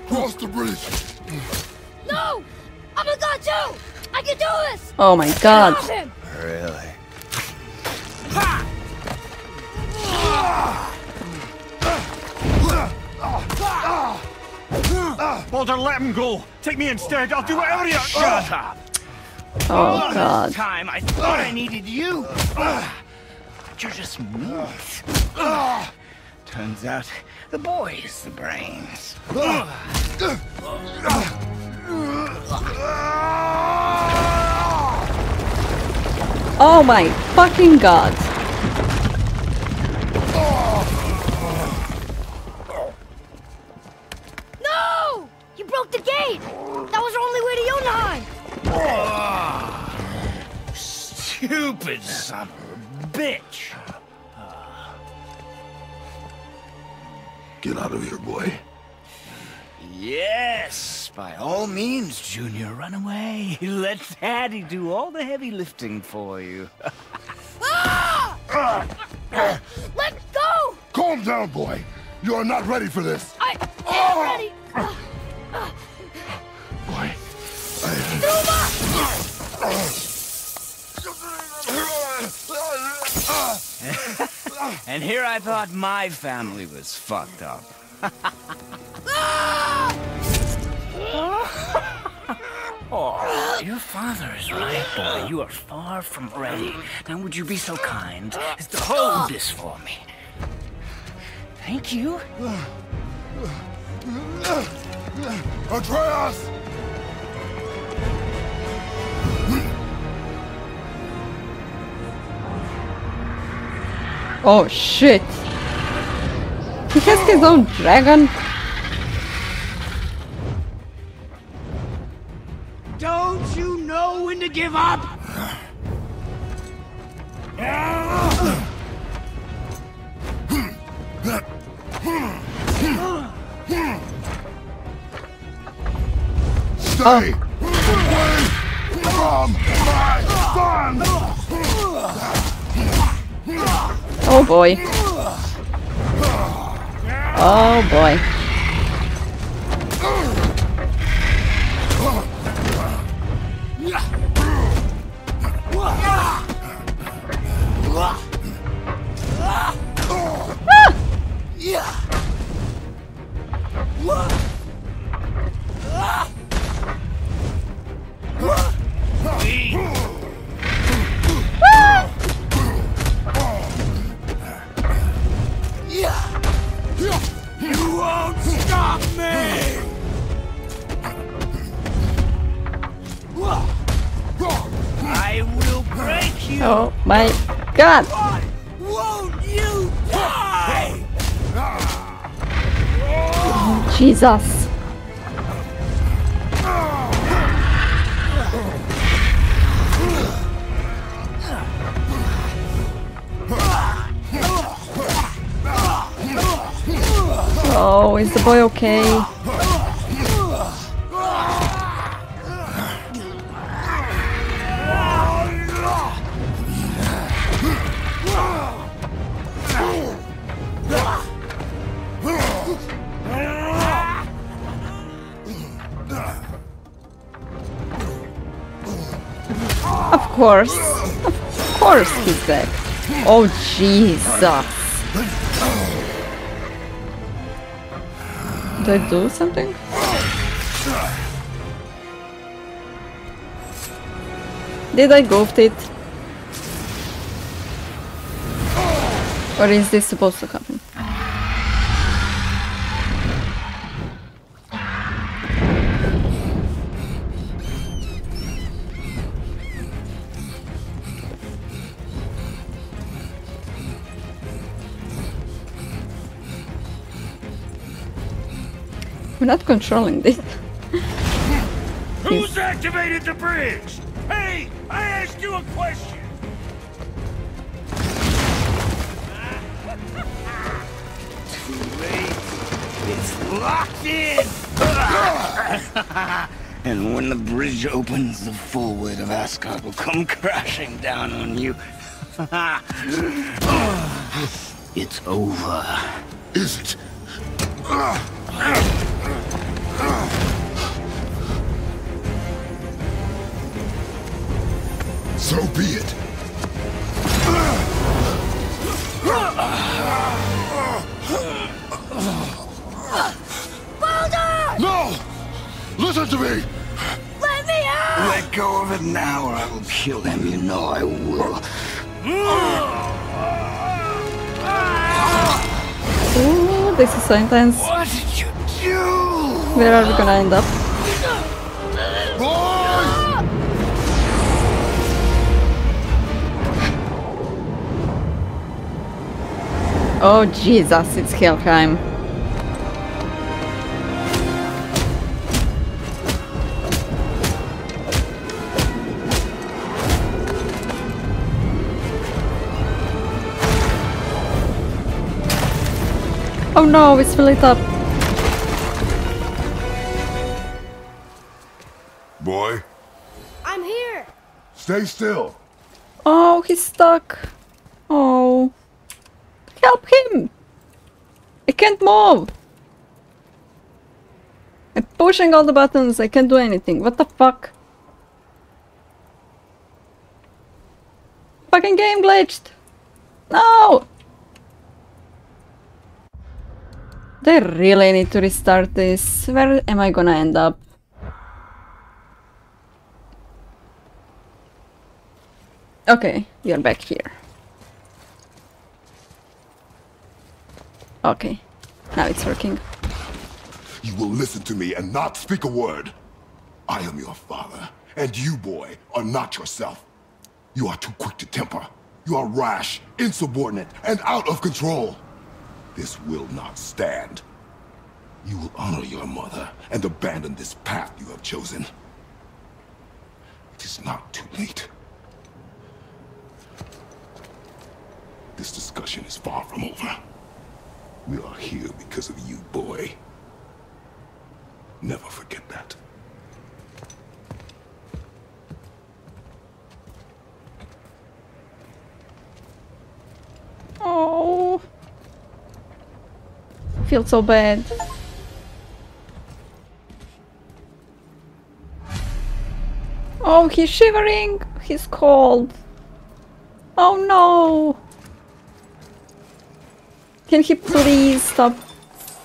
Cross the bridge! No! I'm a god too! I can do this! Oh my God. Stop him! Really? Baldur, let him go. Take me instead. I'll do whatever you. Shut up! Oh All this god. time I thought I needed you. But you're just meat. Turns out the boy is the brains. Oh my fucking god. Broke! That was our only way to Jotunheim! Stupid son of a bitch. Get out of here, boy. Yes, by all means, Junior, run away. Let Daddy do all the heavy lifting for you. Ah! Let go! Calm down, boy. You are not ready for this. I am ready! And here I thought my family was fucked up. oh, your father is right, boy. You are far from ready. Now, would you be so kind as to hold this for me? Thank you. Atreus! Oh shit. He has his own dragon. Don't you know when to give up? Stay oh. away from my son! Oh boy. Oh boy. God. Won't you die? Jesus. Oh, is the boy okay? Course. Of course he's dead. Oh, Jesus. Did I do something? Did I goofed it? Or is this supposed to happen? Not controlling this. Who's activated the bridge? Hey, I asked you a question! Too late. It's locked in! and when the bridge opens, the full weight of Asgard will come crashing down on you. it's over. Is it? So be it. No! Listen to me! Let me out! Let go of it now or I will kill him. You know I will. Ooh, this is so intense. What did you do? Where are we gonna end up? Oh Jesus, it's Helheim. Oh no, it's lit up. Boy, I'm here! stay still. Oh, he's stuck. Oh. Help him! I can't move! I'm pushing all the buttons, I can't do anything. What the fuck? Fucking game glitched! No! They really need to restart this. Where am I gonna end up? Okay, are back here. Okay, now it's working. You will listen to me and not speak a word. I am your father, and you, boy, are not yourself. You are too quick to temper. You are rash, insubordinate, and out of control. This will not stand. You will honor your mother and abandon this path you have chosen. It is not too late. This discussion is far from over. We are here because of you, boy. Never forget that. Oh. Feel so bad. Oh, he's shivering. He's cold. Oh no. Can he please stop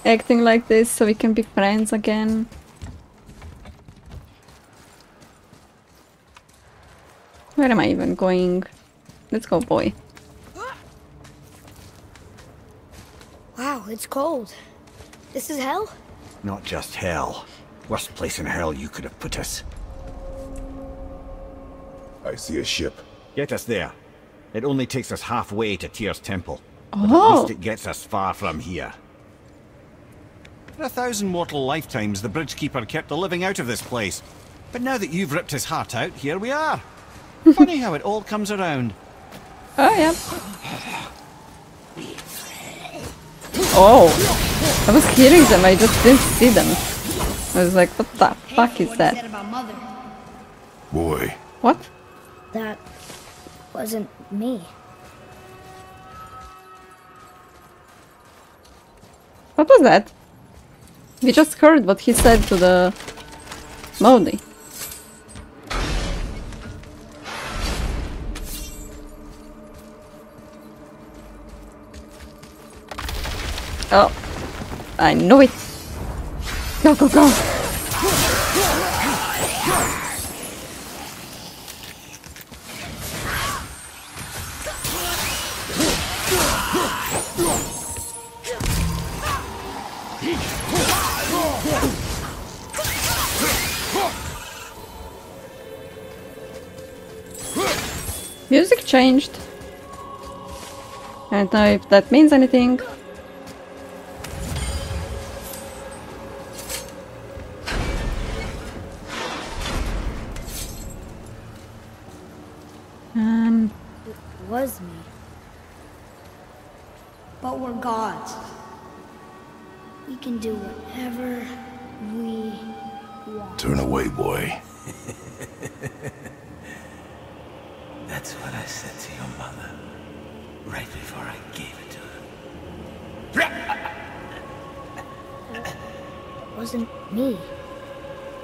acting like this so we can be friends again? Where am I even going? Let's go, boy. Wow, it's cold. This is hell? Not just hell. Worst place in hell you could have put us. I see a ship. Get us there. It only takes us halfway to Tyr's temple. But at Oh. least it gets us far from here. For a thousand mortal lifetimes, the Bridgekeeper kept the living out of this place. But now that you've ripped his heart out, here we are. Funny how it all comes around. Oh, yeah. Oh, I was hearing them, I just didn't see them. I was like, what the fuck is that? said about mother. Boy, What? That wasn't me. What was that? We just heard what he said to the Modi. Oh, I know it. Go, go, go. Music changed. I don't know if that means anything. Um, It was me. But we're gods. We can do whatever we want. turn away, boy. That's what I said to your mother. Right before I gave it to her. It wasn't me.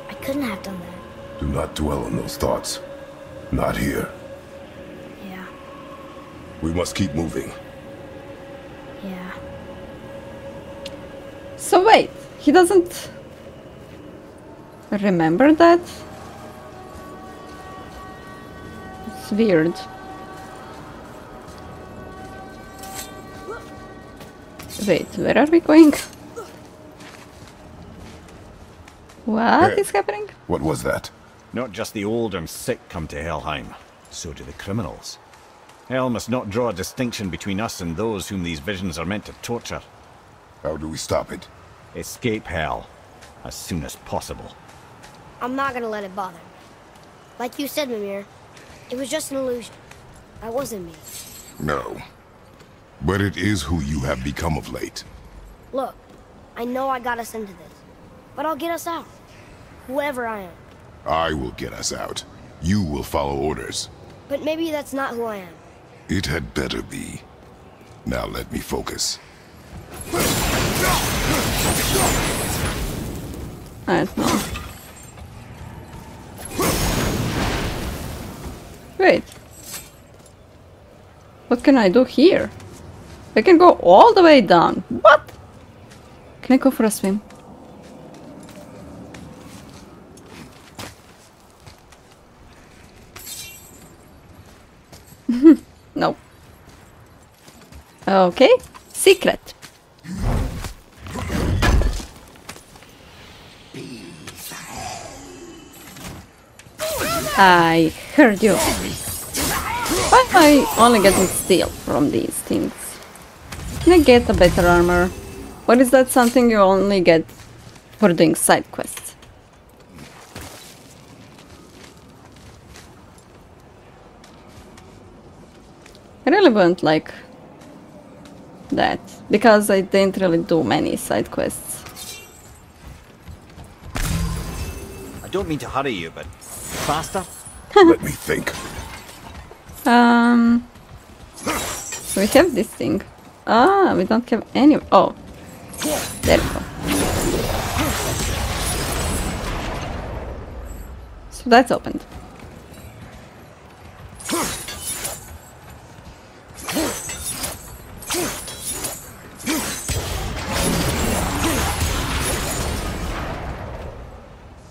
I couldn't have done that. Do not dwell on those thoughts. Not here. Yeah, We must keep moving. yeah. so wait, he doesn't... remember that. It's weird. Wait, where are we going? What Hey. is happening? What was that? Not just the old and sick come to Helheim, so do the criminals. Hell must not draw a distinction between us and those whom these visions are meant to torture. How do we stop it? Escape Hell as soon as possible. I'm not gonna let it bother me. Like you said, Mimir, it was just an illusion. I wasn't me. No. But it is who you have become of late. Look, I know I got us into this, but I'll get us out. Whoever I am. I will get us out. You will follow orders. But maybe that's not who I am. It had better be. Now let me focus. I don't know. What can I do here? I can go all the way down. What? Can I go for a swim? no. Okay. Secret. I heard you. Why am I only getting steel from these things? Can I get a better armor? What is that something you only get for doing side quests? I really wouldn't like that because I didn't really do many side quests. I don't mean to hurry you, but faster? let me think. Um, we have this thing. Ah, we don't have any. Oh, there we go. So that's opened.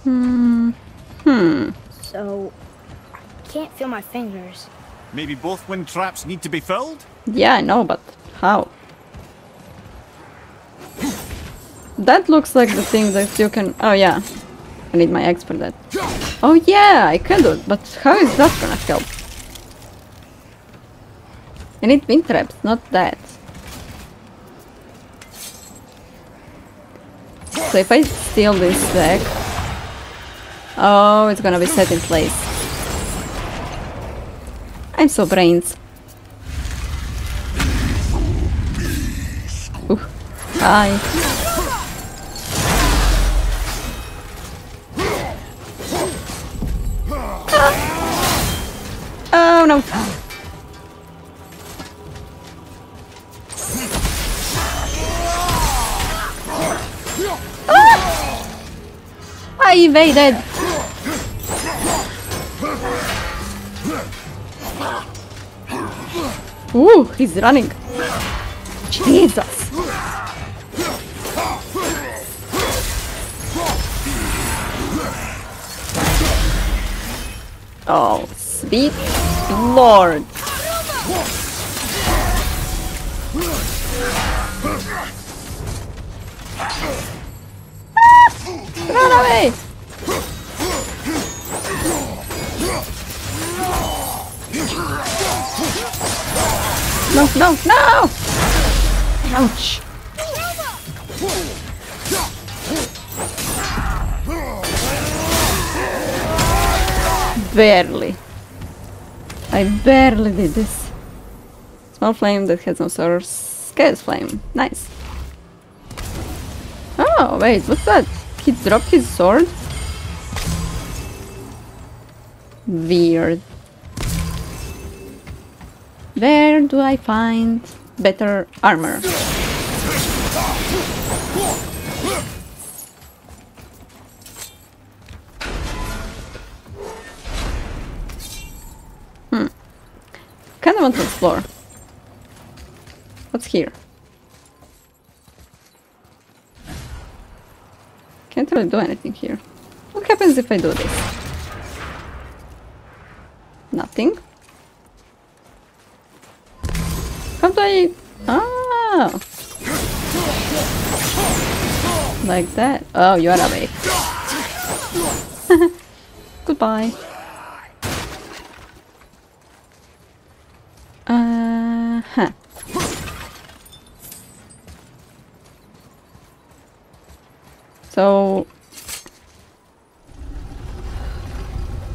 Hmm. Hmm. So, I can't feel my fingers. Maybe both wind traps need to be filled? Yeah, I know, but how? That looks like the thing that you can. Oh yeah, I need my X for that. Oh yeah, I can do it, but how is that gonna help? I need wind traps, not that. So if I steal this back, oh, it's gonna be set in place. I'm so brains. Ooh. Hi. Oh no. Ah! I evaded. Ooh, he's running. Jesus. Oh, sweet lord. Run away! No, no, no! Ouch! Barely. I barely did this. Small flame that has no source. Scarce flame. Nice. Oh, wait, what's that? He dropped his sword? Weird. Where do I find better armor? Hmm. Kinda want to explore. What's here? Can't really do anything here. What happens if I do this? Nothing. How do I... Ah! Like that. Oh, you are awake. Goodbye. Uh huh. So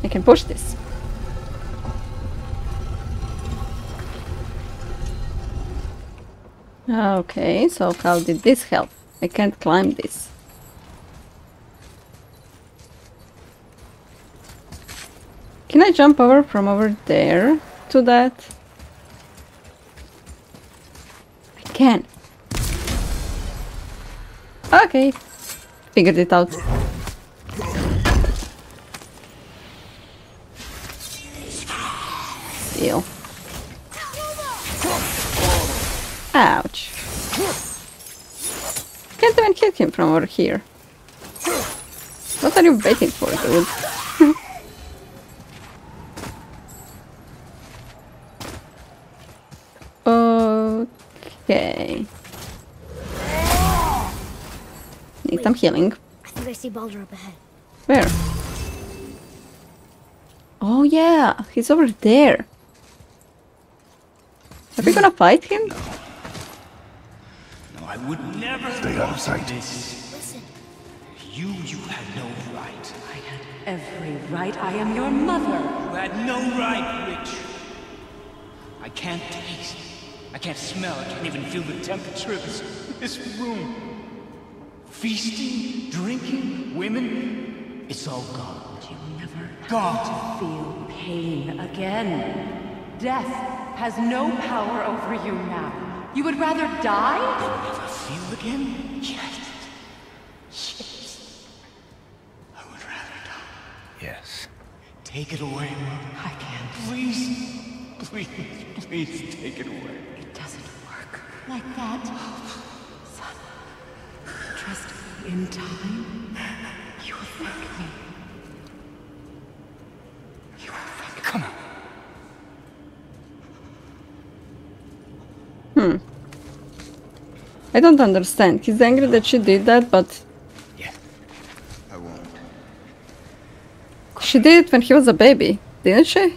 I can push this. Okay, so how did this help? I can't climb this. Can I jump over from over there to that? I can. Okay, figured it out. Steal. Ouch. Can't even hit him from over here. What are you waiting for, dude? okay. Need some healing. I think I see Baldur up ahead. Where? Oh yeah, he's over there. Are we gonna fight him? No, I would never Stay out of sight. Listen, You, you had no right. I had every right. I am your mother. You had no right, Witch. I can't taste. I can't smell. I can't even feel the temperature of this, this room. Feasting, drinking, women. It's all gone. You'll never Gone. feel pain again. Death has no power over you now. You would rather die? Never feel again? Yes. Yes. I would rather die. Yes. Take it away, Mother. I can't. Please. Please, please take it away. It doesn't work like that. Son, trust me. In time, you will thank me. You will thank me. Come on. I don't understand. He's angry that she did that, but Yeah. I won't. she did it when he was a baby, didn't she?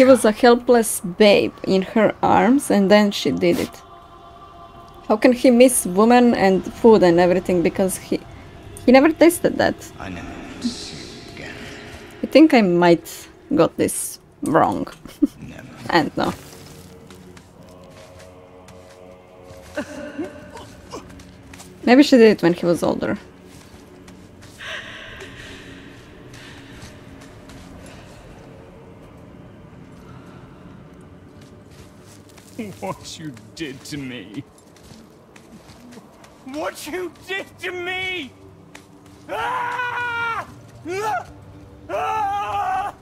He was a helpless babe in her arms and then she did it. How can he miss women and food and everything because he he never tasted that. I never. I think I might got this wrong. Never. and no. Maybe she did it when he was older. What you did to me. What you did to me! Ah! Ah!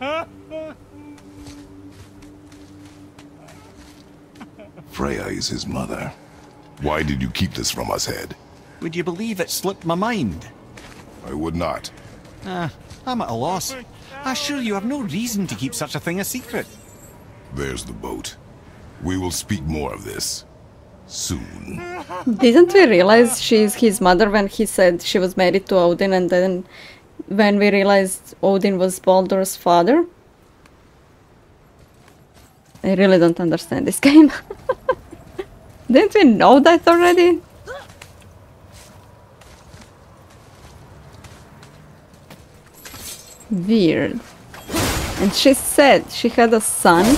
Ah! Freya is his mother. Why did you keep this from us, Head? Would you believe it slipped my mind? I would not. Ah, I'm at a loss. I assure you I've no reason to keep such a thing a secret. There's the boat. We will speak more of this. Soon. Didn't we realize she's his mother when he said she was married to Odin and then when we realized Odin was Baldur's father? I really don't understand this game. Didn't we know that already? Weird. And she said she had a son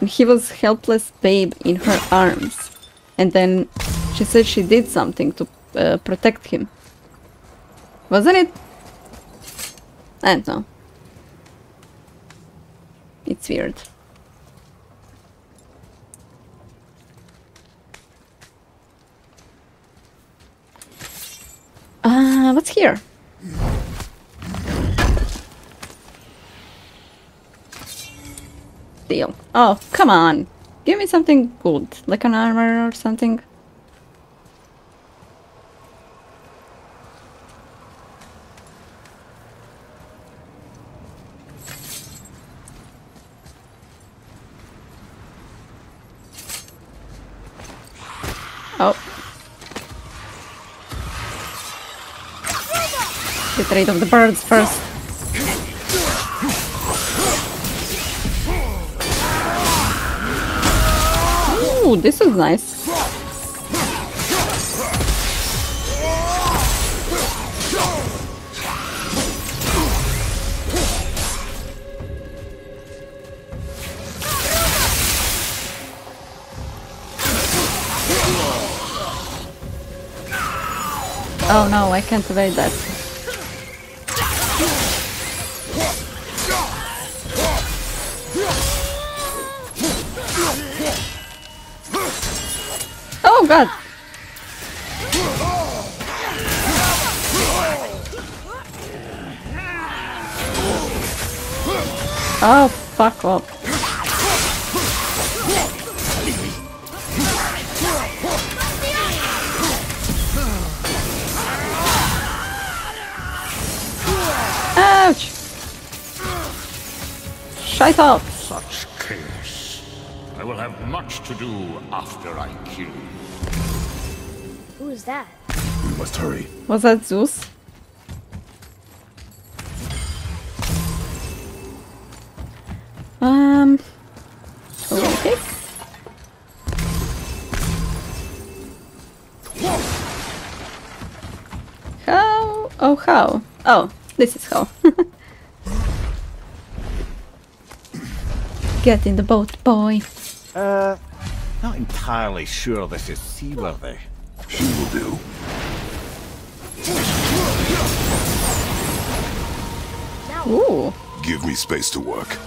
he was helpless babe in her arms. And then she said she did something to uh, protect him. Wasn't it? I don't know. It's weird. Uh, what's here? Deal. Oh, come on. Give me something good, like an armor or something. Oh. Get rid of the birds first. Ooh, this is nice. Oh no, I can't evade that. Oh god! Oh, fuck off. Ouch! Shite up! Such chaos. I will have much to do after I kill you. Who is that? We must hurry. Was that Zeus? Um. Okay. How? Oh, how? Oh, this is how. Get in the boat, boy. Uh, not entirely sure this is seaworthy. She will do. Ooh. Give me space to work.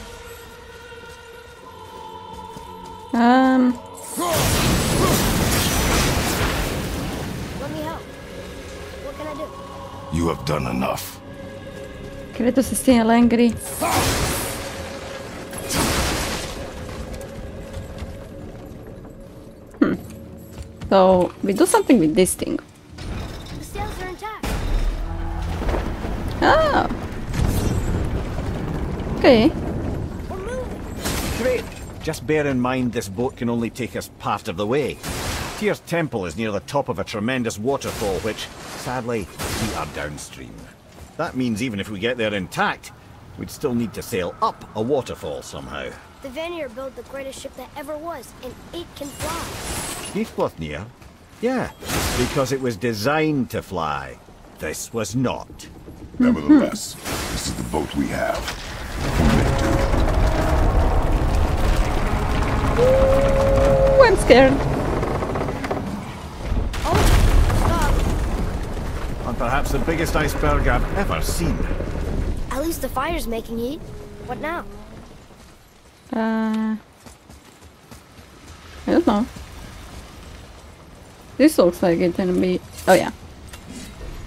Um. Let me help. What can I do? You have done enough. Kratos is still angry. So we do something with this thing. The sails are intact. Ah. Okay. Great. Just bear in mind this boat can only take us part of the way. Tyr's temple is near the top of a tremendous waterfall which, sadly, we are downstream. That means even if we get there intact, we'd still need to sail up a waterfall somehow. The Vanir built the greatest ship that ever was, and it can fly. Heathcliff Yeah, because it was designed to fly. This was not. Nevertheless, this is the boat we have. Ooh, I'm scared. Oh, stop. And perhaps the biggest iceberg I've ever seen. At least the fire's making heat. What now? Uh, I don't know. This looks like it can be. Oh yeah,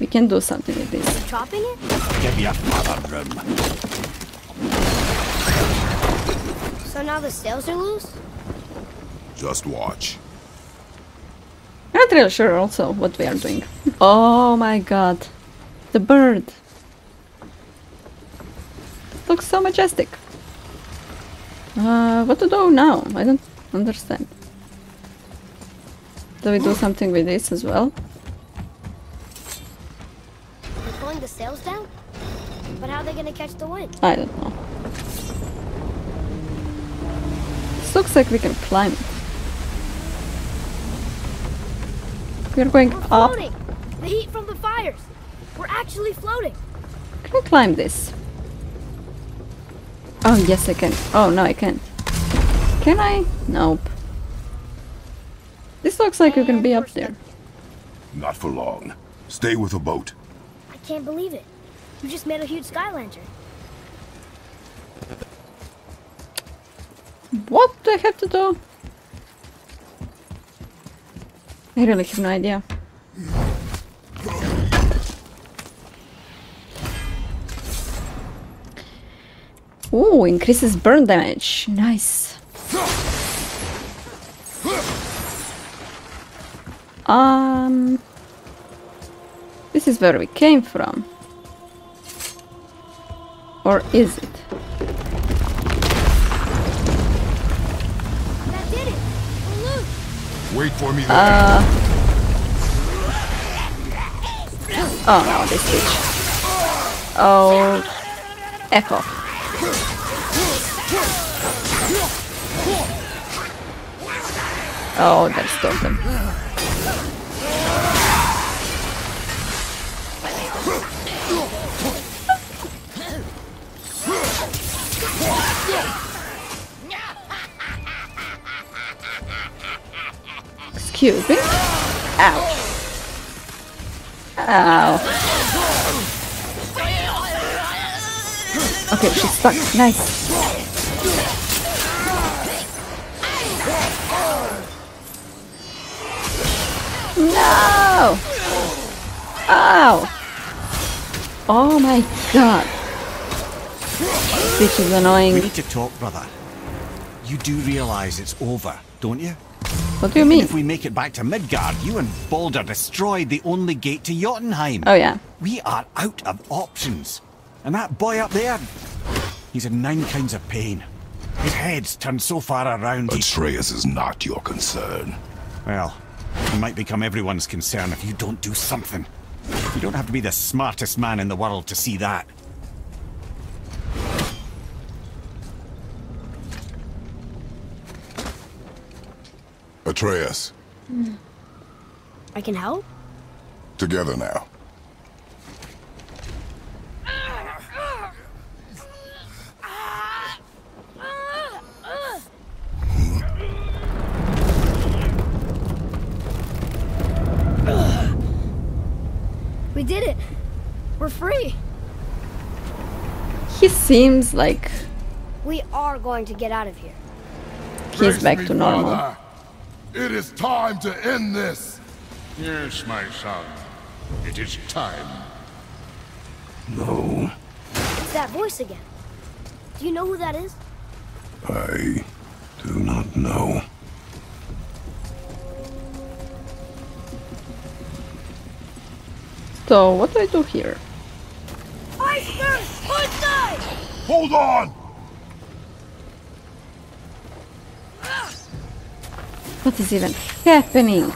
we can do something with this. Chopping it? Give your father room. So now the sails are loose? Just watch. Not really sure also what we are doing. Oh my god, the bird looks so majestic. Uh, what to do now? I don't understand. Do we do something with this as well? They're pulling the sails down? But how are they gonna catch the wind? I don't know. This looks like we can climb it. We're going We're up. floating! The heat from the fires! We're actually floating! Can I climb this? Oh, yes, I can. Oh, no, I can't. Can I? Nope. This looks like you can be up there. Not for long. Stay with the boat. I can't believe it. You just made a huge sky lantern. What do I have to do? I really have no idea. Ooh, increases burn damage. Nice. Um, this is where we came from. Or is it? That did it! We're! Wait for me there. Uh. Oh no, this bitch. Oh. Echo. Oh, that stopped Excuse me? Ow. Ow. Okay, she's stuck. Nice. No! Ow! Oh my god. This is annoying. We annoying. need to talk, brother. You do realize it's over, don't you? What do you Even mean? if we make it back to Midgard, you and Baldur destroyed the only gate to Jotunheim. Oh yeah. We are out of options. And that boy up there, he's in nine kinds of pain. His head's turned so far around, he's... Atreus is not your concern. Well, he might become everyone's concern if you don't do something. You don't have to be the smartest man in the world to see that. Atreus, hmm. I can help? together now. We did it! We're free! He seems like We are going to get out of here. he's back to normal. Father. It is time to end this. Yes, my son. It is time. No, It's that voice again. Do you know who that is? I do not know. So what do I do here? Iceberg! Outside! Hold on! What is even happening?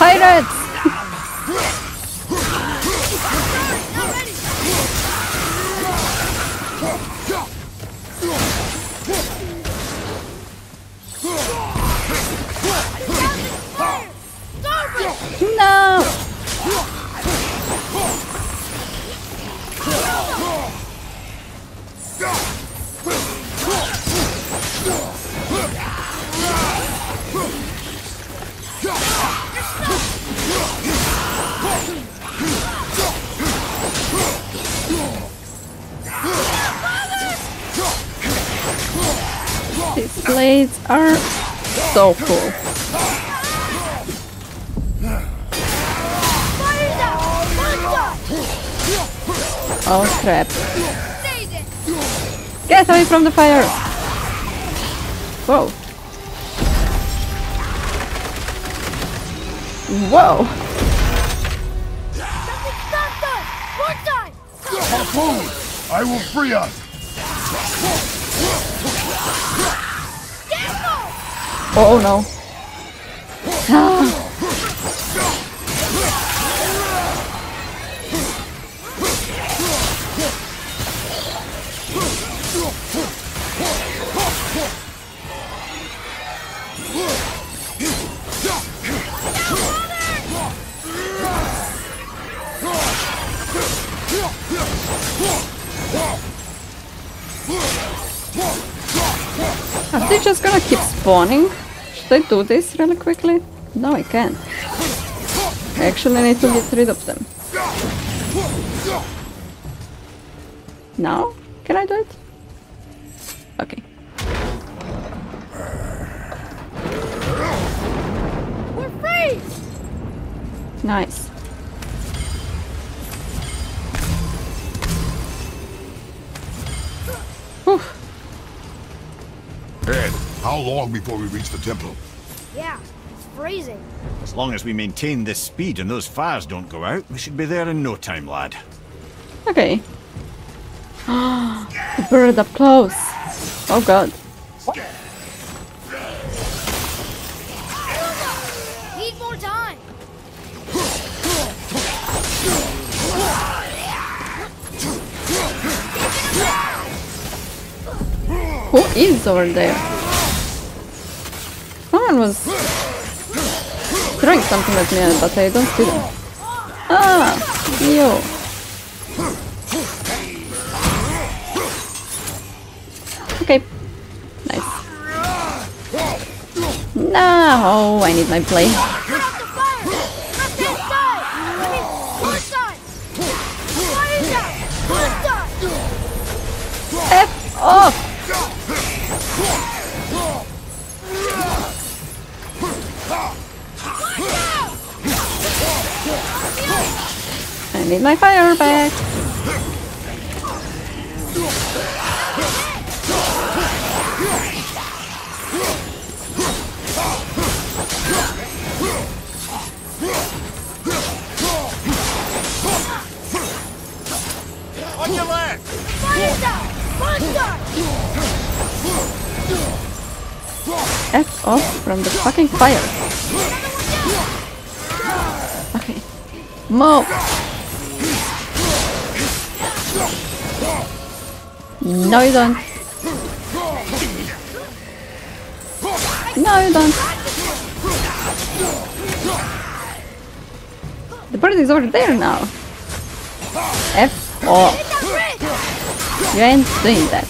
Pirates! blades are so cool. Fire's out! Outside! Oh crap. Get away from the fire! Whoa. Whoa! Something stopped us! One time! Harpoon! I will free us! Oh, oh no. Are they just gonna keep spawning? I do this really quickly? No, I can't. I actually need to get rid of them. Now? Can I do it? Okay. We're free! Nice. How long before we reach the temple? Yeah, it's freezing. As long as we maintain this speed and those fires don't go out, we should be there in no time, lad. Okay. the bird up close. Oh god. Need more time. Who is over there? Someone was throwing something at me, but I don't see them. Ah, you. Okay, nice. No, I need my play. Get off I need my fire back. On your left! F off from the fucking fire. Okay. Move! No you don't. No you don't. The bird is over there now. F off. You ain't doing that.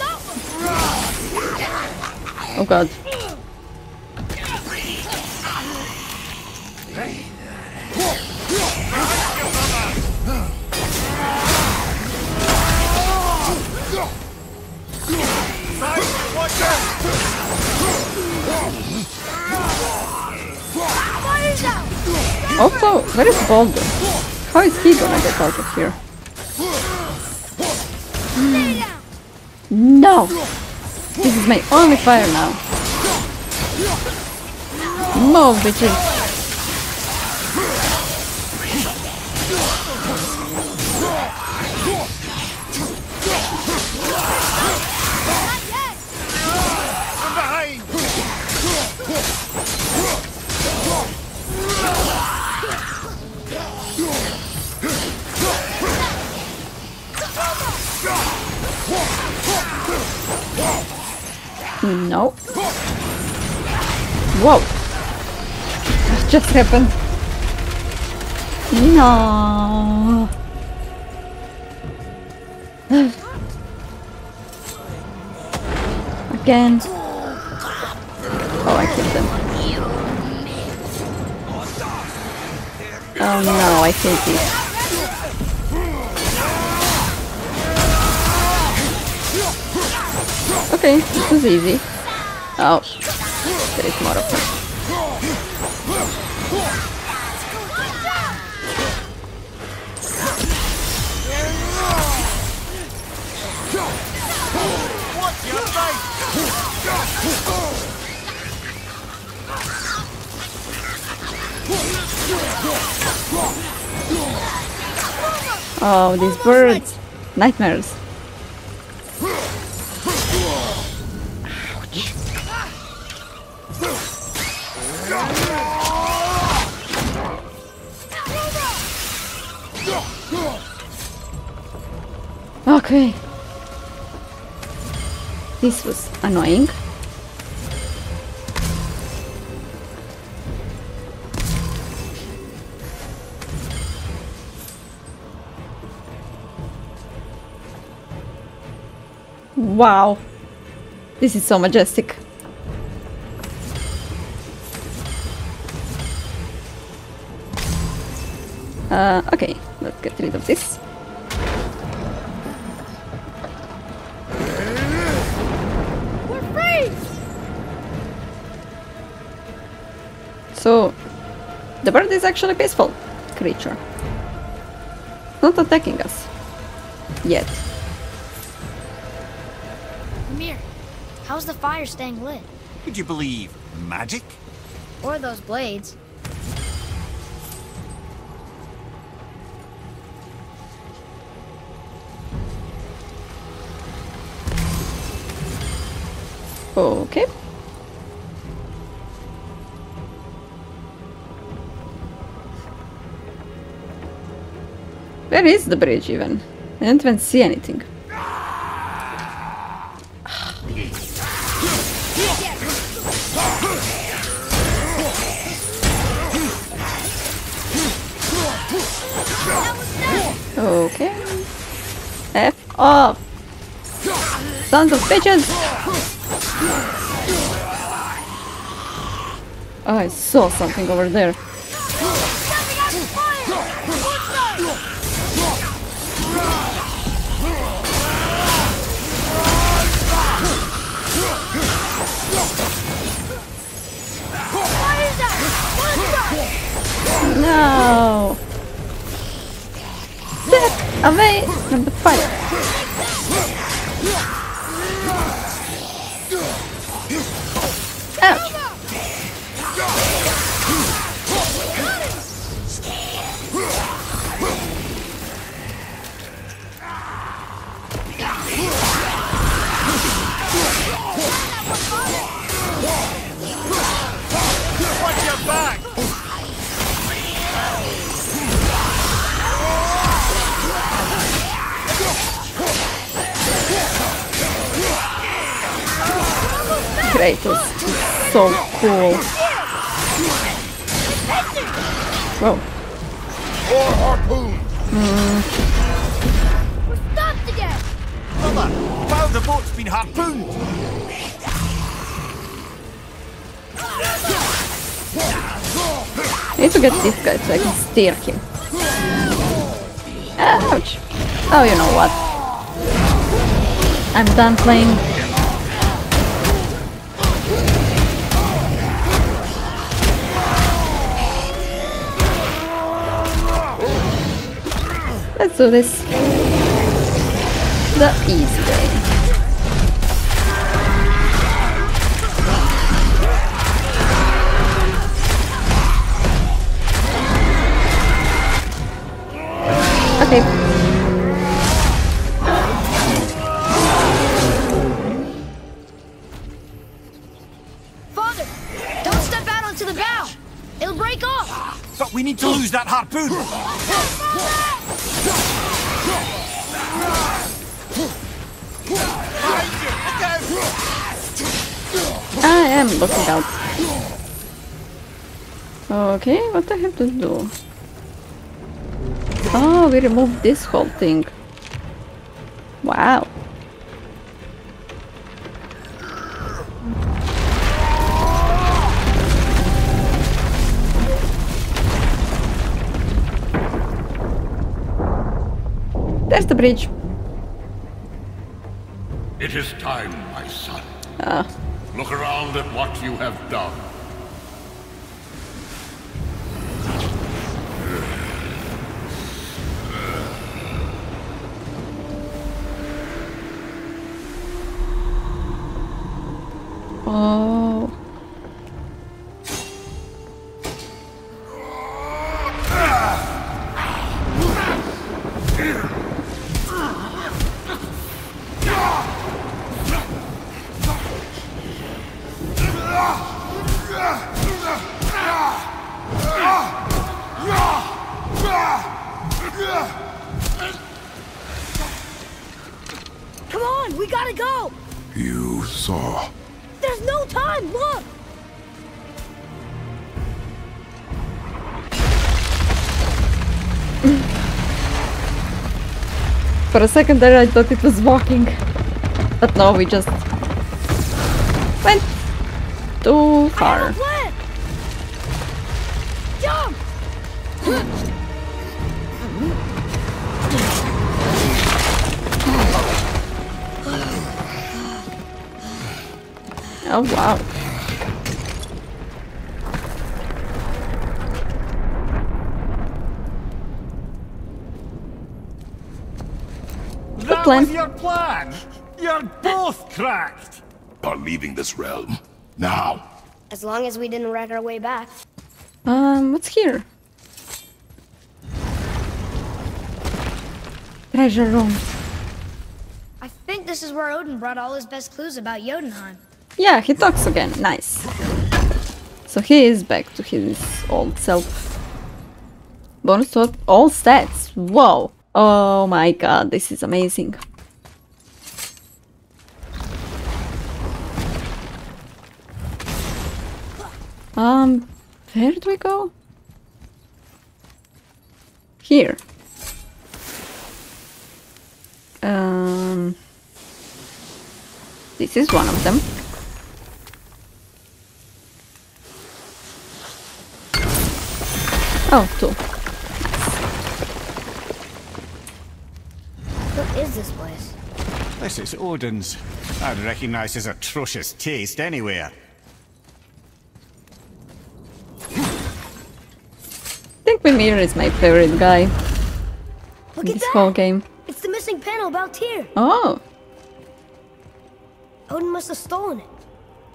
Oh god. Where is Baldur? How is he gonna get out of here? No! This is my only fire now. Move, bitches! No. Whoa! What just happened? No. Again. Oh, I killed them. Oh no, I hate this. Okay, this is easy. Oh, there is more of them. Oh, these birds. Nightmares. Okay. This was annoying. Wow. This is so majestic. Uh, okay, let's get rid of this. The bird is actually a peaceful creature. Not attacking us. Yet. Mimir, how's the fire staying lit? Would you believe magic? Or those blades? Okay. Where is the bridge even? I didn't even see anything. Okay. F off! Sons of bitches! Oh, I saw something over there. Away from the fire! Ouch! Kratos so cool. Whoa. More harpoon! Stopped again! Brother, wow, the boat's been harpooned! I need to get this guy so I can steer him. Ouch! Oh, you know what? I'm done playing. Let's do this. The easy way. Okay. Out. Okay, what I have to do? Oh, we removed this whole thing. Wow. There's the bridge. You For a second there I thought it was walking. But no, we just went too far. Jump! Oh wow. Plan. was your plan! You're both cracked! Are leaving this realm. Now. As long as we didn't wreck our way back. Um, what's here? Treasure room. I think this is where Odin brought all his best clues about Jotunheim. Yeah, he talks again. Nice. So he is back to his old self. Bonus to all stats. Whoa. Oh my god, this is amazing. Um, where do we go? Here. Um, this is one of them. Oh, two. What is this place? This is Odin's. I'd recognise his atrocious taste anywhere. I think Mimir is my favorite guy Look in at this that! whole game. It's the missing panel about here. Oh, Odin must have stolen it.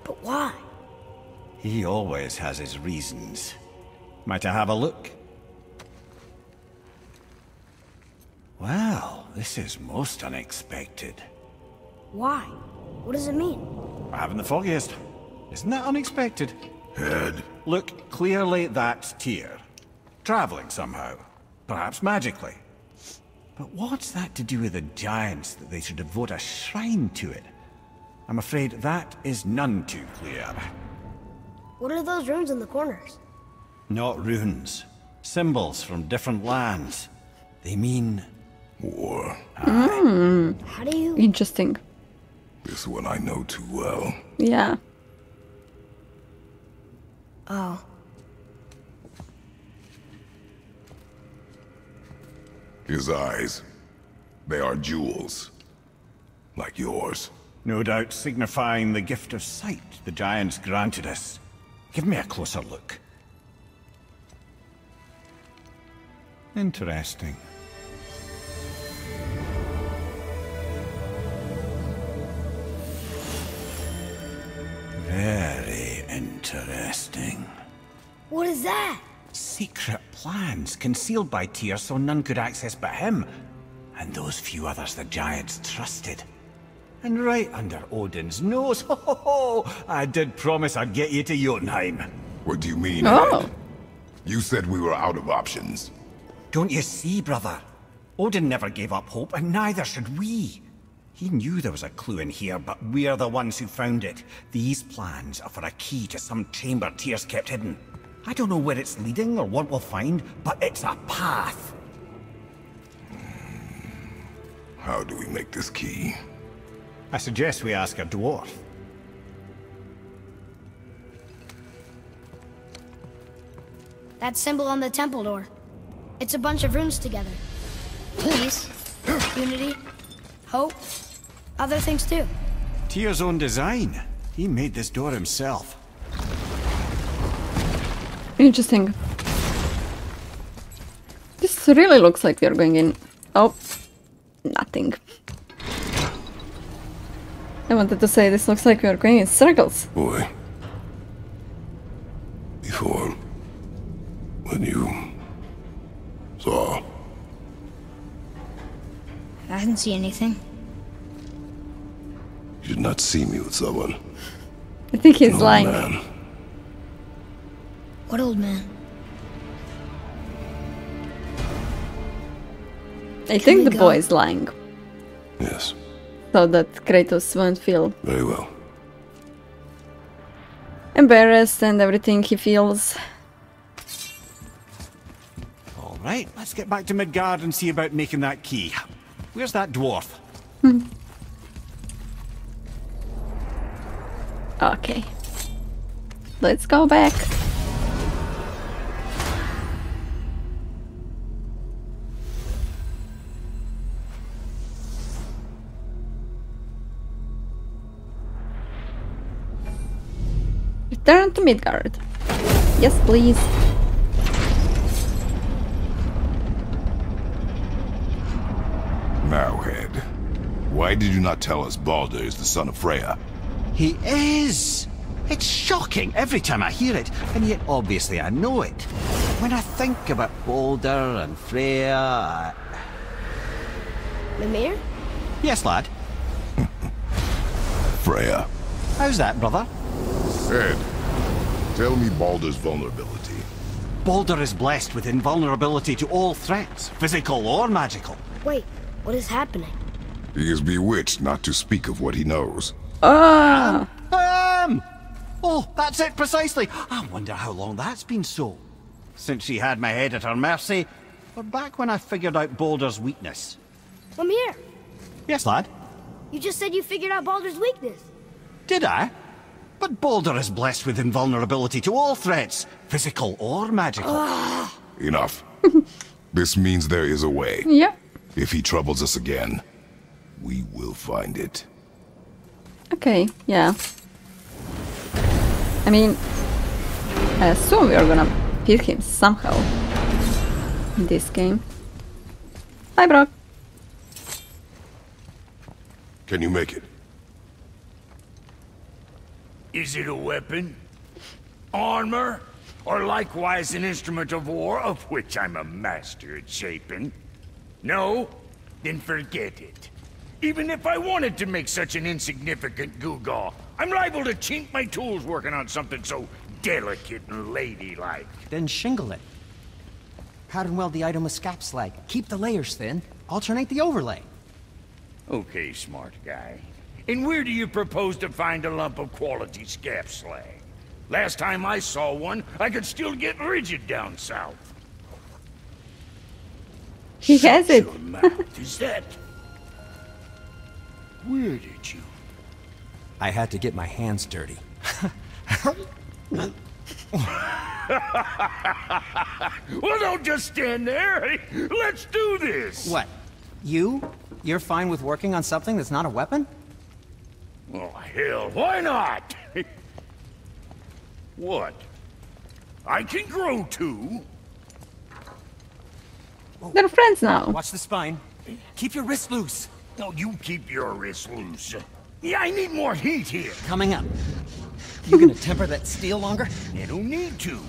But why? He always has his reasons. Might I have a look? Well, this is most unexpected. Why? What does it mean? I haven't the foggiest. Isn't that unexpected? Head. Look, clearly that's Tyr. Travelling somehow. Perhaps magically. But what's that to do with the giants that they should devote a shrine to it? I'm afraid that is none too clear. What are those runes in the corners? Not runes. Symbols from different lands. They mean... War. How do you... interesting. This one I know too well. Yeah. Oh. His eyes. They are jewels. Like yours. No doubt signifying the gift of sight the giants granted us. Give me a closer look. Interesting. Very interesting. What is that? Secret plans concealed by Tyr so none could access but him, and those few others the giants trusted. And right under Odin's nose, ho ho ho! I did promise I'd get you to Jotunheim. What do you mean, Oh. Head? You said we were out of options. Don't you see, brother? Odin never gave up hope, and neither should we. He knew there was a clue in here, but we're the ones who found it. These plans are for a key to some chamber Tyr's kept hidden. I don't know where it's leading or what we'll find, but it's a path. How do we make this key? I suggest we ask a dwarf. That symbol on the temple door. It's a bunch of runes together. Peace, unity, hope, other things too. Tyr's own design. He made this door himself. Interesting. This really looks like we are going in. Oh, nothing. I wanted to say this looks like we are going in circles. Boy. Before. When you. saw. I didn't see anything. You did not see me with someone. I think he's An lying. man. What old man? I think the go? boy is lying, Yes. so that Kratos won't feel Very well. embarrassed and everything he feels. All right, let's get back to Midgard and see about making that key. Where's that dwarf? Hmm. Okay. Let's go back. Return to Midgard. Yes, please. Now, Head, why did you not tell us Baldur is the son of Freya? He is! It's shocking every time I hear it, and yet obviously I know it. When I think about Baldur and Freya, I... Mimir? Yes, lad. Freya. How's that, brother? Ed, tell me Baldur's vulnerability. Baldur is blessed with invulnerability to all threats, physical or magical. Wait, what is happening? He is bewitched not to speak of what he knows. Ah! Um! Oh, that's it precisely. I wonder how long that's been so. Since she had my head at her mercy, or back when I figured out Baldur's weakness. Mimir, Yes, lad? you just said you figured out Baldur's weakness. Did I? But Baldur is blessed with invulnerability to all threats, physical or magical. Enough. this means there is a way. Yeah. If he troubles us again, we will find it. Okay, yeah. I mean, I assume we are gonna beat him somehow in this game. Hi, Brok. Can you make it? Is it a weapon? Armor? Or likewise an instrument of war, of which I'm a master at shaping? No? Then forget it. Even if I wanted to make such an insignificant gewgaw, I'm liable to chink my tools working on something so delicate and ladylike. Then shingle it. Pattern weld the item with scap slag. Keep the layers thin. Alternate the overlay. Okay, smart guy. And where do you propose to find a lump of quality scap slag? Last time I saw one, I could still get rigid down south. He has Shut it. your mouth. Is that... Where did you... I had to get my hands dirty. Well, don't just stand there. Let's do this. What? You? You're fine with working on something that's not a weapon? Oh, hell, why not? what? I can grow too. They're friends now. Watch the spine. Keep your wrist loose. No, you keep your wrist loose. Yeah, I need more heat here. Coming up. You gonna temper that steel longer? You don't need to.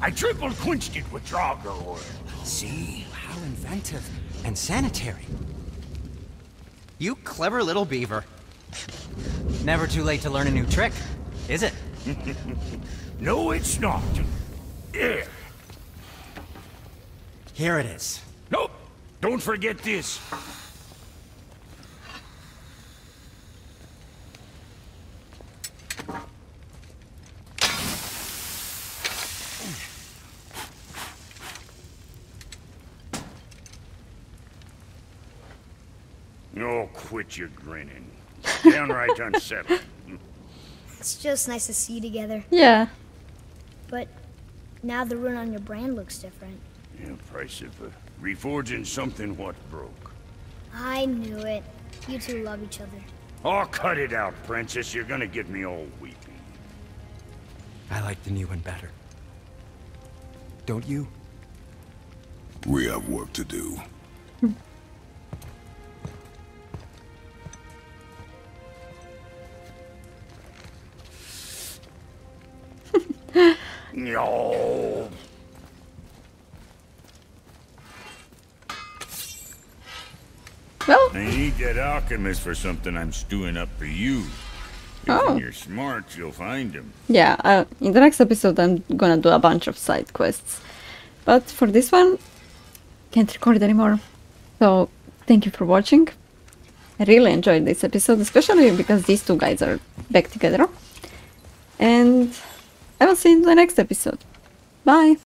I triple quenched it with Draugr oil. See? How inventive. And sanitary. You clever little beaver. Never too late to learn a new trick, is it? No, it's not. There. Here it is. Nope. Don't forget this. Oh, quit your grinning. Downright unsettling. It's just nice to see you together. Yeah. But now the rune on your brand looks different. Yeah, price of uh, reforging something what broke. I knew it. You two love each other. Oh, cut it out, princess. You're gonna get me all weepy. I like the new one better. Don't you? We have work to do. No. Well, I need that alchemist for something I'm stewing up for you. If Oh. you're smart, you'll find him. yeah, uh, in the next episode I'm gonna do a bunch of side quests. But for this one, can't record anymore. So, thank you for watching. I really enjoyed this episode, especially because these two guys are back together. And I will see you in the next episode. Bye!